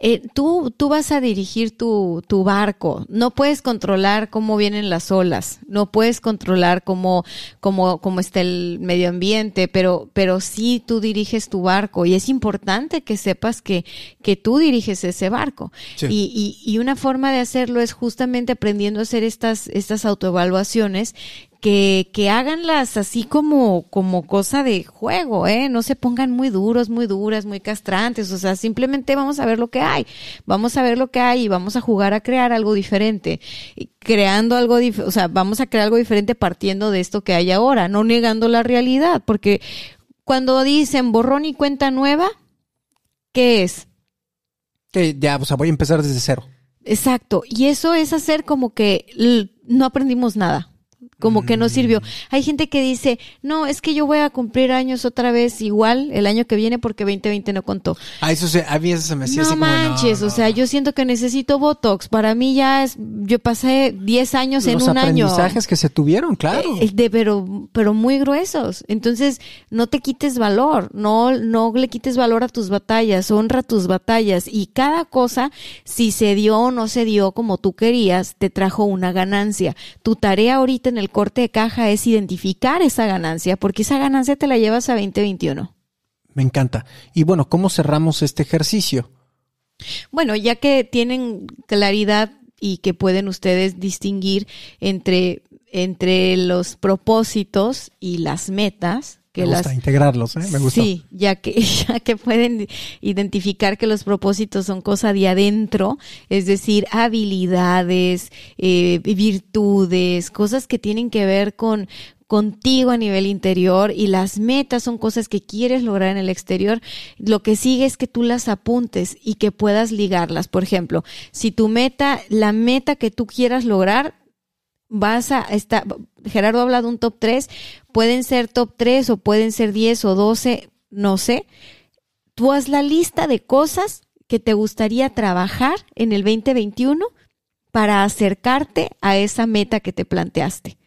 Speaker 2: eh, tú, tú vas a dirigir tu, tu barco. No puedes controlar cómo vienen las olas. No puedes controlar cómo, cómo, cómo está el medio ambiente, pero, pero sí tú diriges tu barco. Y es importante que sepas que, que tú diriges ese barco.
Speaker 1: Sí.
Speaker 2: Y, y, y una forma de hacerlo es justamente aprendiendo a hacer estas, estas autoevaluaciones que, que háganlas así como, como cosa de juego, ¿eh? No se pongan muy duros, muy duras, muy castrantes. O sea, simplemente vamos a ver lo que hay. Vamos a ver lo que hay y vamos a jugar a crear algo diferente. Y creando algo, dif- o sea, vamos a crear algo diferente partiendo de esto que hay ahora, no negando la realidad. Porque cuando dicen borrón y cuenta nueva, ¿qué es?
Speaker 1: Que ya, o sea, voy a empezar desde cero.
Speaker 2: Exacto. Y eso es hacer como que no aprendimos nada. Como que no sirvió. Hay gente que dice, no, es que yo voy a cumplir años otra vez igual el año que viene porque 2020 no contó.
Speaker 1: Ah, eso se, a mí eso se me hacía
Speaker 2: No
Speaker 1: así como,
Speaker 2: manches,
Speaker 1: no,
Speaker 2: o sea, yo siento que necesito Botox. Para mí ya es, yo pasé 10 años en
Speaker 1: los
Speaker 2: un año.
Speaker 1: aprendizajes que se tuvieron, claro.
Speaker 2: Eh, de, pero, pero muy gruesos. Entonces, no te quites valor, no, no le quites valor a tus batallas, honra tus batallas. Y cada cosa, si se dio o no se dio como tú querías, te trajo una ganancia. Tu tarea ahorita en el el corte de caja es identificar esa ganancia, porque esa ganancia te la llevas a 2021.
Speaker 1: Me encanta. Y bueno, ¿cómo cerramos este ejercicio?
Speaker 2: Bueno, ya que tienen claridad y que pueden ustedes distinguir entre, entre los propósitos y las metas, que
Speaker 1: Me gusta
Speaker 2: las
Speaker 1: integrarlos, ¿eh? Me gusta.
Speaker 2: Sí, ya que, ya que pueden identificar que los propósitos son cosa de adentro, es decir, habilidades, eh, virtudes, cosas que tienen que ver con contigo a nivel interior y las metas son cosas que quieres lograr en el exterior, lo que sigue es que tú las apuntes y que puedas ligarlas. Por ejemplo, si tu meta, la meta que tú quieras lograr, vas a estar, Gerardo habla de un top 3, pueden ser top 3 o pueden ser 10 o 12, no sé. Tú haz la lista de cosas que te gustaría trabajar en el 2021 para acercarte a esa meta que te planteaste.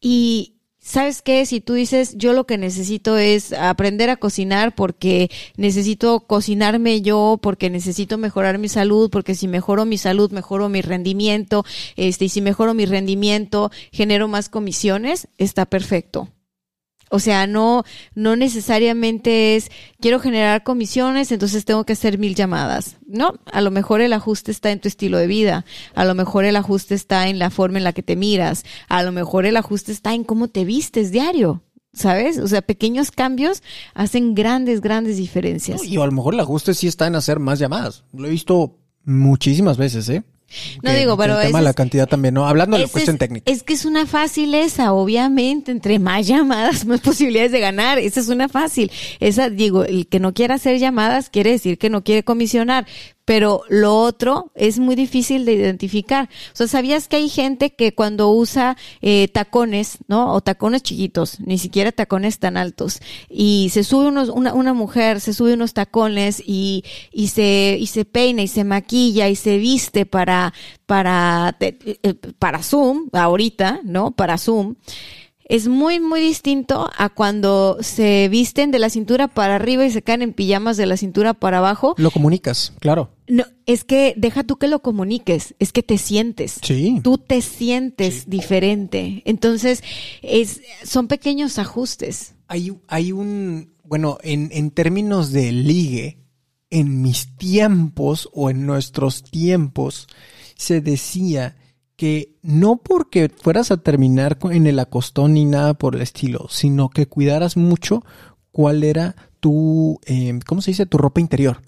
Speaker 2: Y, ¿Sabes qué? Si tú dices, yo lo que necesito es aprender a cocinar porque necesito cocinarme yo, porque necesito mejorar mi salud, porque si mejoro mi salud, mejoro mi rendimiento, este, y si mejoro mi rendimiento, genero más comisiones, está perfecto. O sea, no, no necesariamente es quiero generar comisiones, entonces tengo que hacer mil llamadas. No, a lo mejor el ajuste está en tu estilo de vida, a lo mejor el ajuste está en la forma en la que te miras, a lo mejor el ajuste está en cómo te vistes diario. ¿Sabes? O sea, pequeños cambios hacen grandes, grandes diferencias.
Speaker 1: Y a lo mejor el ajuste sí está en hacer más llamadas. Lo he visto muchísimas veces, ¿eh?
Speaker 2: No
Speaker 1: Que-
Speaker 2: digo, pero
Speaker 1: el tema de la cantidad también, ¿no? Hablando de la cuestión
Speaker 2: es,
Speaker 1: técnica.
Speaker 2: Es que es una fácil esa, obviamente. Entre más llamadas, más posibilidades de ganar. Esa es una fácil. Esa, digo, el que no quiera hacer llamadas quiere decir que no quiere comisionar. Pero lo otro es muy difícil de identificar. O sea, ¿sabías que hay gente que cuando usa eh, tacones, ¿no? O tacones chiquitos, ni siquiera tacones tan altos, y se sube unos, una, una mujer, se sube unos tacones y, y se, y se peina y se maquilla y se viste para, para, eh, para Zoom, ahorita, ¿no? Para Zoom. Es muy, muy distinto a cuando se visten de la cintura para arriba y se caen en pijamas de la cintura para abajo.
Speaker 1: Lo comunicas, claro.
Speaker 2: No, es que deja tú que lo comuniques, es que te sientes.
Speaker 1: Sí.
Speaker 2: Tú te sientes diferente. Entonces, es, son pequeños ajustes.
Speaker 1: Hay, hay un, bueno, en, en términos de ligue, en mis tiempos o en nuestros tiempos, se decía que no porque fueras a terminar en el acostón ni nada por el estilo, sino que cuidaras mucho cuál era tu, eh, ¿cómo se dice? Tu ropa interior.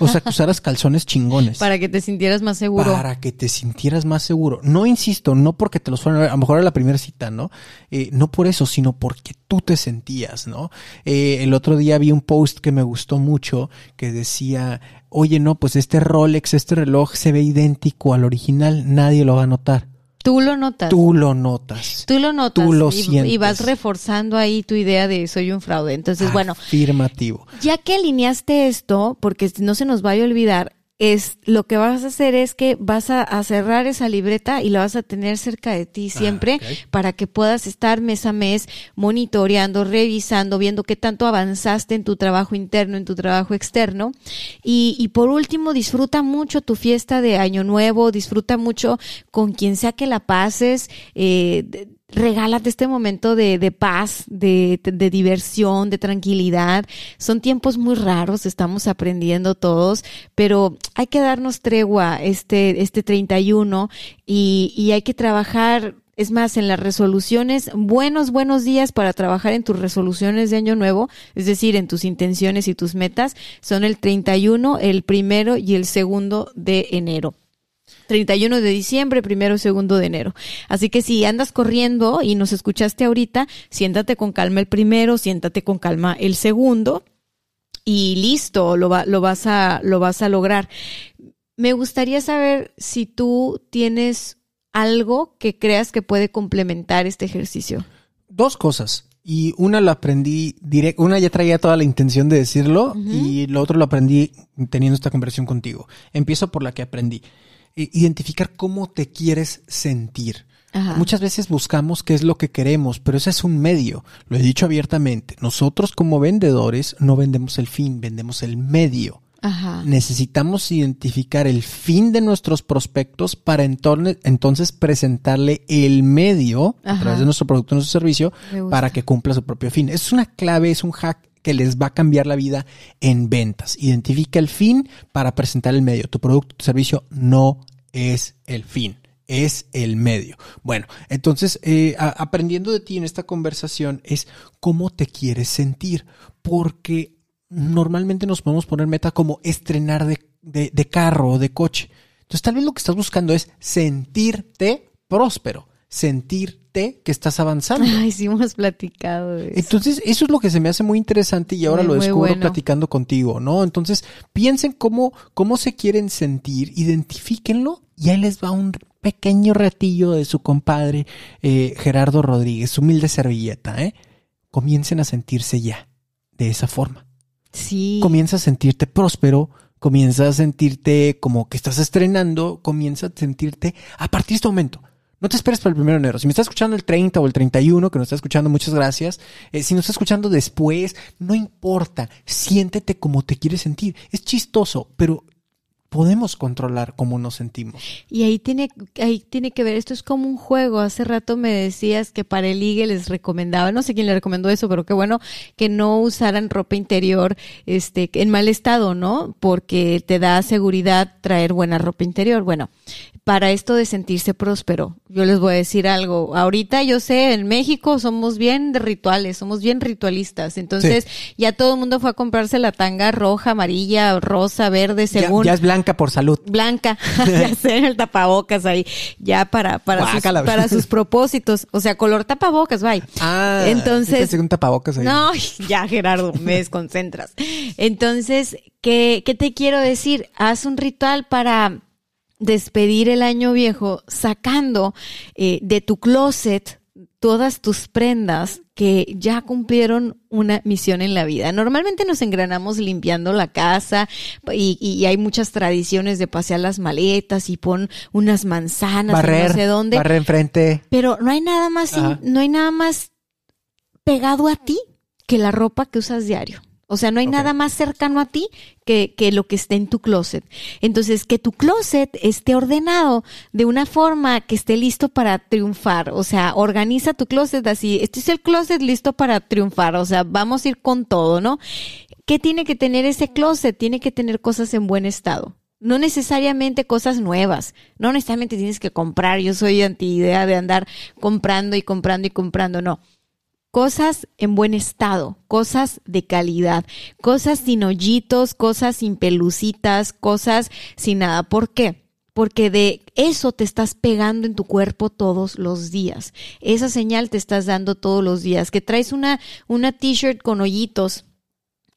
Speaker 1: O sea, que usaras calzones chingones.
Speaker 2: Para que te sintieras más seguro.
Speaker 1: Para que te sintieras más seguro. No insisto, no porque te los fueran a ver, a lo mejor era la primera cita, ¿no? Eh, no por eso, sino porque tú te sentías, ¿no? Eh, el otro día vi un post que me gustó mucho que decía, oye, no, pues este Rolex, este reloj se ve idéntico al original, nadie lo va a notar.
Speaker 2: Tú lo notas.
Speaker 1: Tú lo notas.
Speaker 2: Tú lo notas.
Speaker 1: Tú lo
Speaker 2: y,
Speaker 1: sientes.
Speaker 2: y vas reforzando ahí tu idea de soy un fraude. Entonces, bueno,
Speaker 1: Afirmativo.
Speaker 2: ya que alineaste esto, porque no se nos vaya a olvidar, es lo que vas a hacer es que vas a, a cerrar esa libreta y la vas a tener cerca de ti siempre
Speaker 1: ok.
Speaker 2: para que puedas estar mes a mes monitoreando, revisando, viendo qué tanto avanzaste en tu trabajo interno, en tu trabajo externo. Y, y por último, disfruta mucho tu fiesta de Año Nuevo, disfruta mucho con quien sea que la pases. Eh, de- regálate este momento de, de paz, de, de diversión, de tranquilidad. Son tiempos muy raros, estamos aprendiendo todos, pero hay que darnos tregua este, este 31 y, y hay que trabajar. Es más, en las resoluciones, buenos, buenos días para trabajar en tus resoluciones de año nuevo, es decir, en tus intenciones y tus metas, son el 31, el primero y el segundo de enero. 31 de diciembre, primero y segundo de enero. Así que si andas corriendo y nos escuchaste ahorita, siéntate con calma el primero, siéntate con calma el segundo y listo, lo, va- lo, vas, a, lo vas a lograr. Me gustaría saber si tú tienes algo que creas que puede complementar este ejercicio.
Speaker 1: Dos cosas. Y una la aprendí directo, una ya traía toda la intención de decirlo y lo otro lo aprendí teniendo esta conversación contigo. Empiezo por la que aprendí. I- Identificar cómo te quieres sentir.
Speaker 2: Ajá.
Speaker 1: Muchas veces buscamos qué es lo que queremos, pero ese es un medio. Lo he dicho abiertamente. Nosotros como vendedores no vendemos el fin, vendemos el medio.
Speaker 2: Ajá.
Speaker 1: Necesitamos identificar el fin de nuestros prospectos para entonces, entonces presentarle el medio a través de nuestro producto, nuestro servicio, para que cumpla su propio fin. Es una clave, es un hack que les va a cambiar la vida en ventas. Identifica el fin para presentar el medio. Tu producto, tu servicio no es el fin. Es el medio. Bueno, entonces, eh, aprendiendo de ti en esta conversación es cómo te quieres sentir. Porque normalmente nos podemos poner meta como estrenar de, de- de carro o de coche. Entonces, tal vez lo que estás buscando es sentirte próspero, sentirte que estás avanzando.
Speaker 2: Ay, sí hemos platicado de eso.
Speaker 1: Entonces, eso es lo que se me hace muy interesante y ahora
Speaker 2: Muy,
Speaker 1: lo descubro
Speaker 2: bueno.
Speaker 1: platicando contigo, ¿no? Entonces, piensen cómo, cómo se quieren sentir, identifíquenlo y ahí les va un pequeño retillo de su compadre eh, Gerardo Rodríguez, humilde servilleta, ¿eh? Comiencen a sentirse ya de esa forma.
Speaker 2: Sí.
Speaker 1: Comienza a sentirte próspero, comienza a sentirte como que estás estrenando, comienza a sentirte a partir de este momento. No te esperes para el primero de enero. Si me estás escuchando el 30 o el 31, que nos está escuchando, muchas gracias. Eh, si nos está escuchando después, no importa. Siéntete como te quieres sentir. Es chistoso, pero podemos controlar cómo nos sentimos.
Speaker 2: Y ahí tiene, ahí tiene que ver, esto es como un juego. Hace rato me decías que para el ligue les recomendaba, no sé quién le recomendó eso, pero qué bueno que no usaran ropa interior este, en mal estado, ¿no? Porque te da seguridad traer buena ropa interior. Bueno, para esto de sentirse próspero, yo les voy a decir algo. Ahorita yo sé, en México somos bien de rituales, somos bien ritualistas. Entonces, ya todo el mundo fue a comprarse la tanga roja, amarilla, rosa, verde, según
Speaker 1: ya es blanca por salud.
Speaker 2: blanca, ya sé, el tapabocas ahí, ya para, para, sus, para sus propósitos, o sea, color tapabocas, bye.
Speaker 1: Ah,
Speaker 2: entonces,
Speaker 1: un tapabocas ahí.
Speaker 2: no, ya Gerardo, me desconcentras. Entonces, ¿qué, ¿qué te quiero decir? Haz un ritual para despedir el año viejo sacando eh, de tu closet todas tus prendas que ya cumplieron una misión en la vida. Normalmente nos engranamos limpiando la casa y, y hay muchas tradiciones de pasear las maletas y pon unas manzanas
Speaker 1: barrer,
Speaker 2: no sé dónde.
Speaker 1: barrer enfrente.
Speaker 2: Pero no hay nada más, in- no hay nada más pegado a ti que la ropa que usas diario. O sea, no hay nada más cercano a ti que, que lo que esté en tu closet. Entonces, que tu closet esté ordenado de una forma que esté listo para triunfar. O sea, organiza tu closet así. Este es el closet listo para triunfar. O sea, vamos a ir con todo, ¿no? ¿Qué tiene que tener ese closet? Tiene que tener cosas en buen estado. No necesariamente cosas nuevas. No necesariamente tienes que comprar. Yo soy anti idea de andar comprando y comprando y comprando. No. Cosas en buen estado, cosas de calidad, cosas sin hoyitos, cosas sin pelucitas, cosas sin nada. ¿Por qué? Porque de eso te estás pegando en tu cuerpo todos los días. Esa señal te estás dando todos los días. Que traes una, una t-shirt con hoyitos,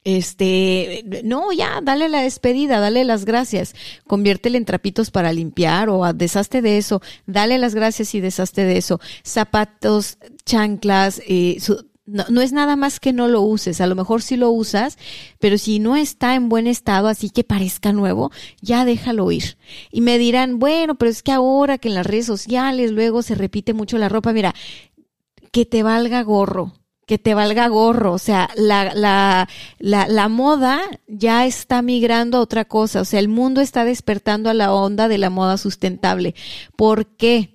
Speaker 2: este, no, ya, dale la despedida, dale las gracias, conviértele en trapitos para limpiar o a- deshazte de eso, dale las gracias y deshazte de eso. Zapatos, chanclas, eh, su- no, no es nada más que no lo uses, a lo mejor sí lo usas, pero si no está en buen estado, así que parezca nuevo, ya déjalo ir. Y me dirán, bueno, pero es que ahora que en las redes sociales luego se repite mucho la ropa, mira, que te valga gorro, que te valga gorro. O sea, la, la, la, moda ya está migrando a otra cosa. O sea, el mundo está despertando a la onda de la moda sustentable. ¿Por qué?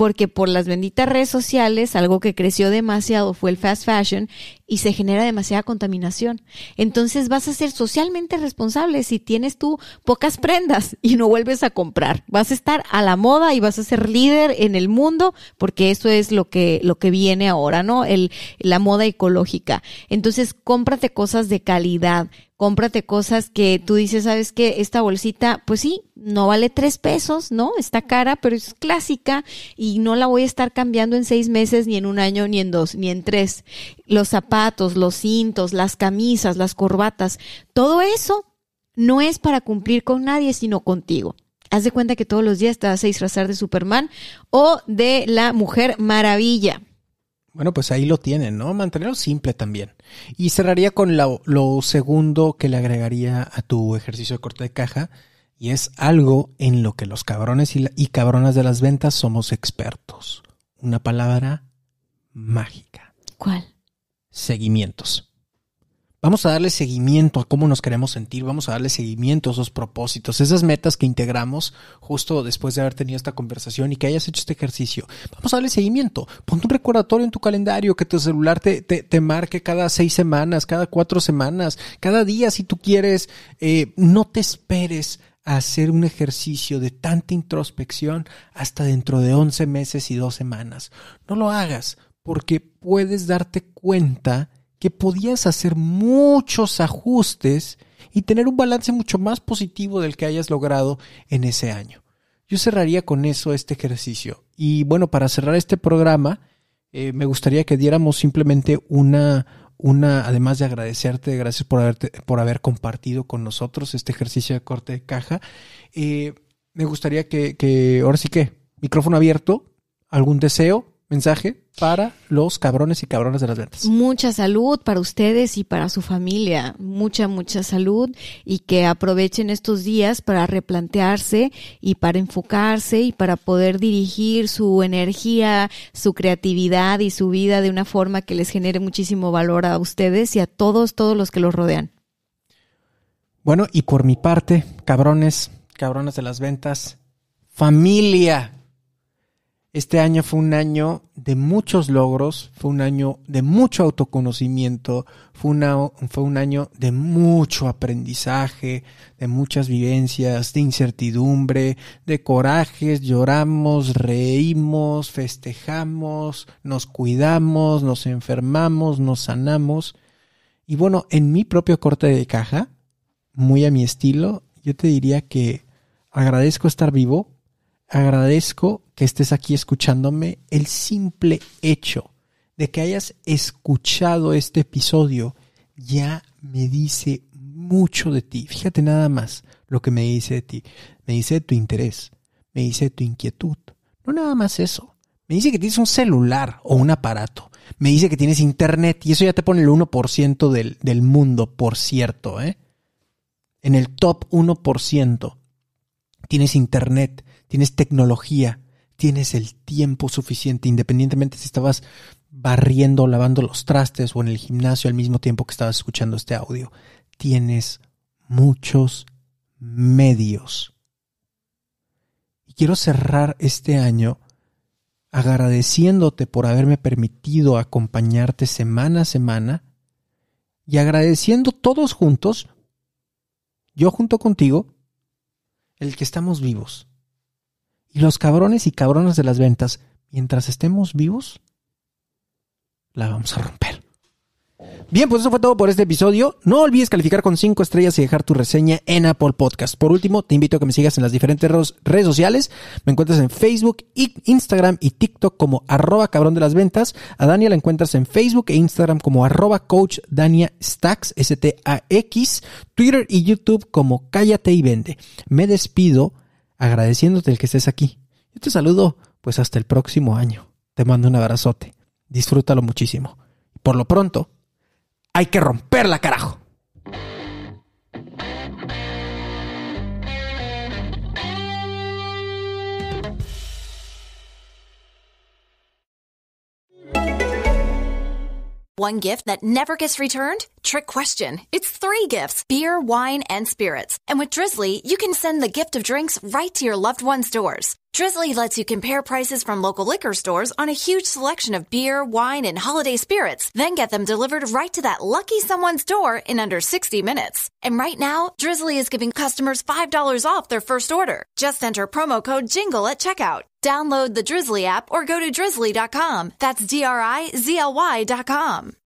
Speaker 2: Porque por las benditas redes sociales, algo que creció demasiado fue el fast fashion y se genera demasiada contaminación. Entonces vas a ser socialmente responsable si tienes tú pocas prendas y no vuelves a comprar. Vas a estar a la moda y vas a ser líder en el mundo porque eso es lo que, lo que viene ahora, ¿no? El, la moda ecológica. Entonces cómprate cosas de calidad. Cómprate cosas que tú dices, ¿sabes qué? Esta bolsita, pues sí, no vale tres pesos, ¿no? Está cara, pero es clásica y no la voy a estar cambiando en seis meses, ni en un año, ni en dos, ni en tres. Los zapatos, los cintos, las camisas, las corbatas, todo eso no es para cumplir con nadie, sino contigo. Haz de cuenta que todos los días te vas a disfrazar de Superman o de la Mujer Maravilla.
Speaker 1: Bueno, pues ahí lo tienen, ¿no? Mantenerlo simple también. Y cerraría con lo, lo segundo que le agregaría a tu ejercicio de corte de caja, y es algo en lo que los cabrones y, la- y cabronas de las ventas somos expertos. Una palabra mágica.
Speaker 2: ¿Cuál?
Speaker 1: Seguimientos. Vamos a darle seguimiento a cómo nos queremos sentir, vamos a darle seguimiento a esos propósitos, esas metas que integramos justo después de haber tenido esta conversación y que hayas hecho este ejercicio. Vamos a darle seguimiento. Ponte un recordatorio en tu calendario que tu celular te, te, marque cada seis semanas, cada cuatro semanas, cada día si tú quieres. Eh, no te esperes a hacer un ejercicio de tanta introspección hasta dentro de 11 meses y dos semanas. No lo hagas porque puedes darte cuenta que podías hacer muchos ajustes y tener un balance mucho más positivo del que hayas logrado en ese año. Yo cerraría con eso este ejercicio. Y bueno, para cerrar este programa, eh, me gustaría que diéramos simplemente una, una, además de agradecerte, gracias por, haberte, por haber compartido con nosotros este ejercicio de corte de caja. Eh, me gustaría que, que, ahora sí que, micrófono abierto, algún deseo, mensaje para los cabrones y cabrones de las ventas.
Speaker 2: Mucha salud para ustedes y para su familia. Mucha, mucha salud y que aprovechen estos días para replantearse y para enfocarse y para poder dirigir su energía, su creatividad y su vida de una forma que les genere muchísimo valor a ustedes y a todos, todos los que los rodean.
Speaker 1: Bueno, y por mi parte, cabrones, cabrones de las ventas, familia este año fue un año de muchos logros, fue un año de mucho autoconocimiento, fue, fue, un año de mucho aprendizaje, de muchas vivencias, de incertidumbre, de corajes, lloramos, reímos, festejamos, nos cuidamos, nos enfermamos, nos sanamos. Y bueno, en mi propio corte de caja, muy a mi estilo, yo te diría que agradezco estar vivo, agradezco que estés aquí escuchándome. El simple hecho de que hayas escuchado este episodio ya me dice mucho de ti. Fíjate nada más lo que me dice de ti. Me dice de tu interés, me dice tu inquietud. No nada más eso. Me dice que tienes un celular o un aparato. Me dice que tienes internet y eso ya te pone el 1% del, del mundo, por cierto. ¿eh? En el top 1% tienes internet, tienes tecnología, tienes el tiempo suficiente, independientemente si estabas barriendo, lavando los trastes o en el gimnasio al mismo tiempo que estabas escuchando este audio. Tienes muchos medios. Y quiero cerrar este año agradeciéndote por haberme permitido acompañarte semana a semana y agradeciendo todos juntos, yo junto contigo, el que estamos vivos y los cabrones y cabronas de las ventas, mientras estemos vivos, la vamos a romper. Bien, pues eso fue todo por este episodio. No olvides calificar con 5 estrellas y dejar tu reseña en Apple Podcast. Por último, te invito a que me sigas en las diferentes redes sociales. Me encuentras en Facebook, Instagram y TikTok como arroba de las ventas. A Dania la encuentras en Facebook e Instagram como arroba coach Stacks, S-T-A-X, Twitter y YouTube como cállate y vende. Me despido agradeciéndote el que estés aquí. Yo te saludo pues hasta el próximo año. Te mando un abrazote. Disfrútalo muchísimo. Por lo pronto, hay que romperla, carajo.
Speaker 3: One gift that never gets returned? Trick question. It's three gifts beer, wine, and spirits. And with Drizzly, you can send the gift of drinks right to your loved one's doors. Drizzly lets you compare prices from local liquor stores on a huge selection of beer, wine, and holiday spirits, then get them delivered right to that lucky someone's door in under 60 minutes. And right now, Drizzly is giving customers $5 off their first order. Just enter promo code JINGLE at checkout. Download the Drizzly app or go to drizzly.com. That's D R I Z L Y.com.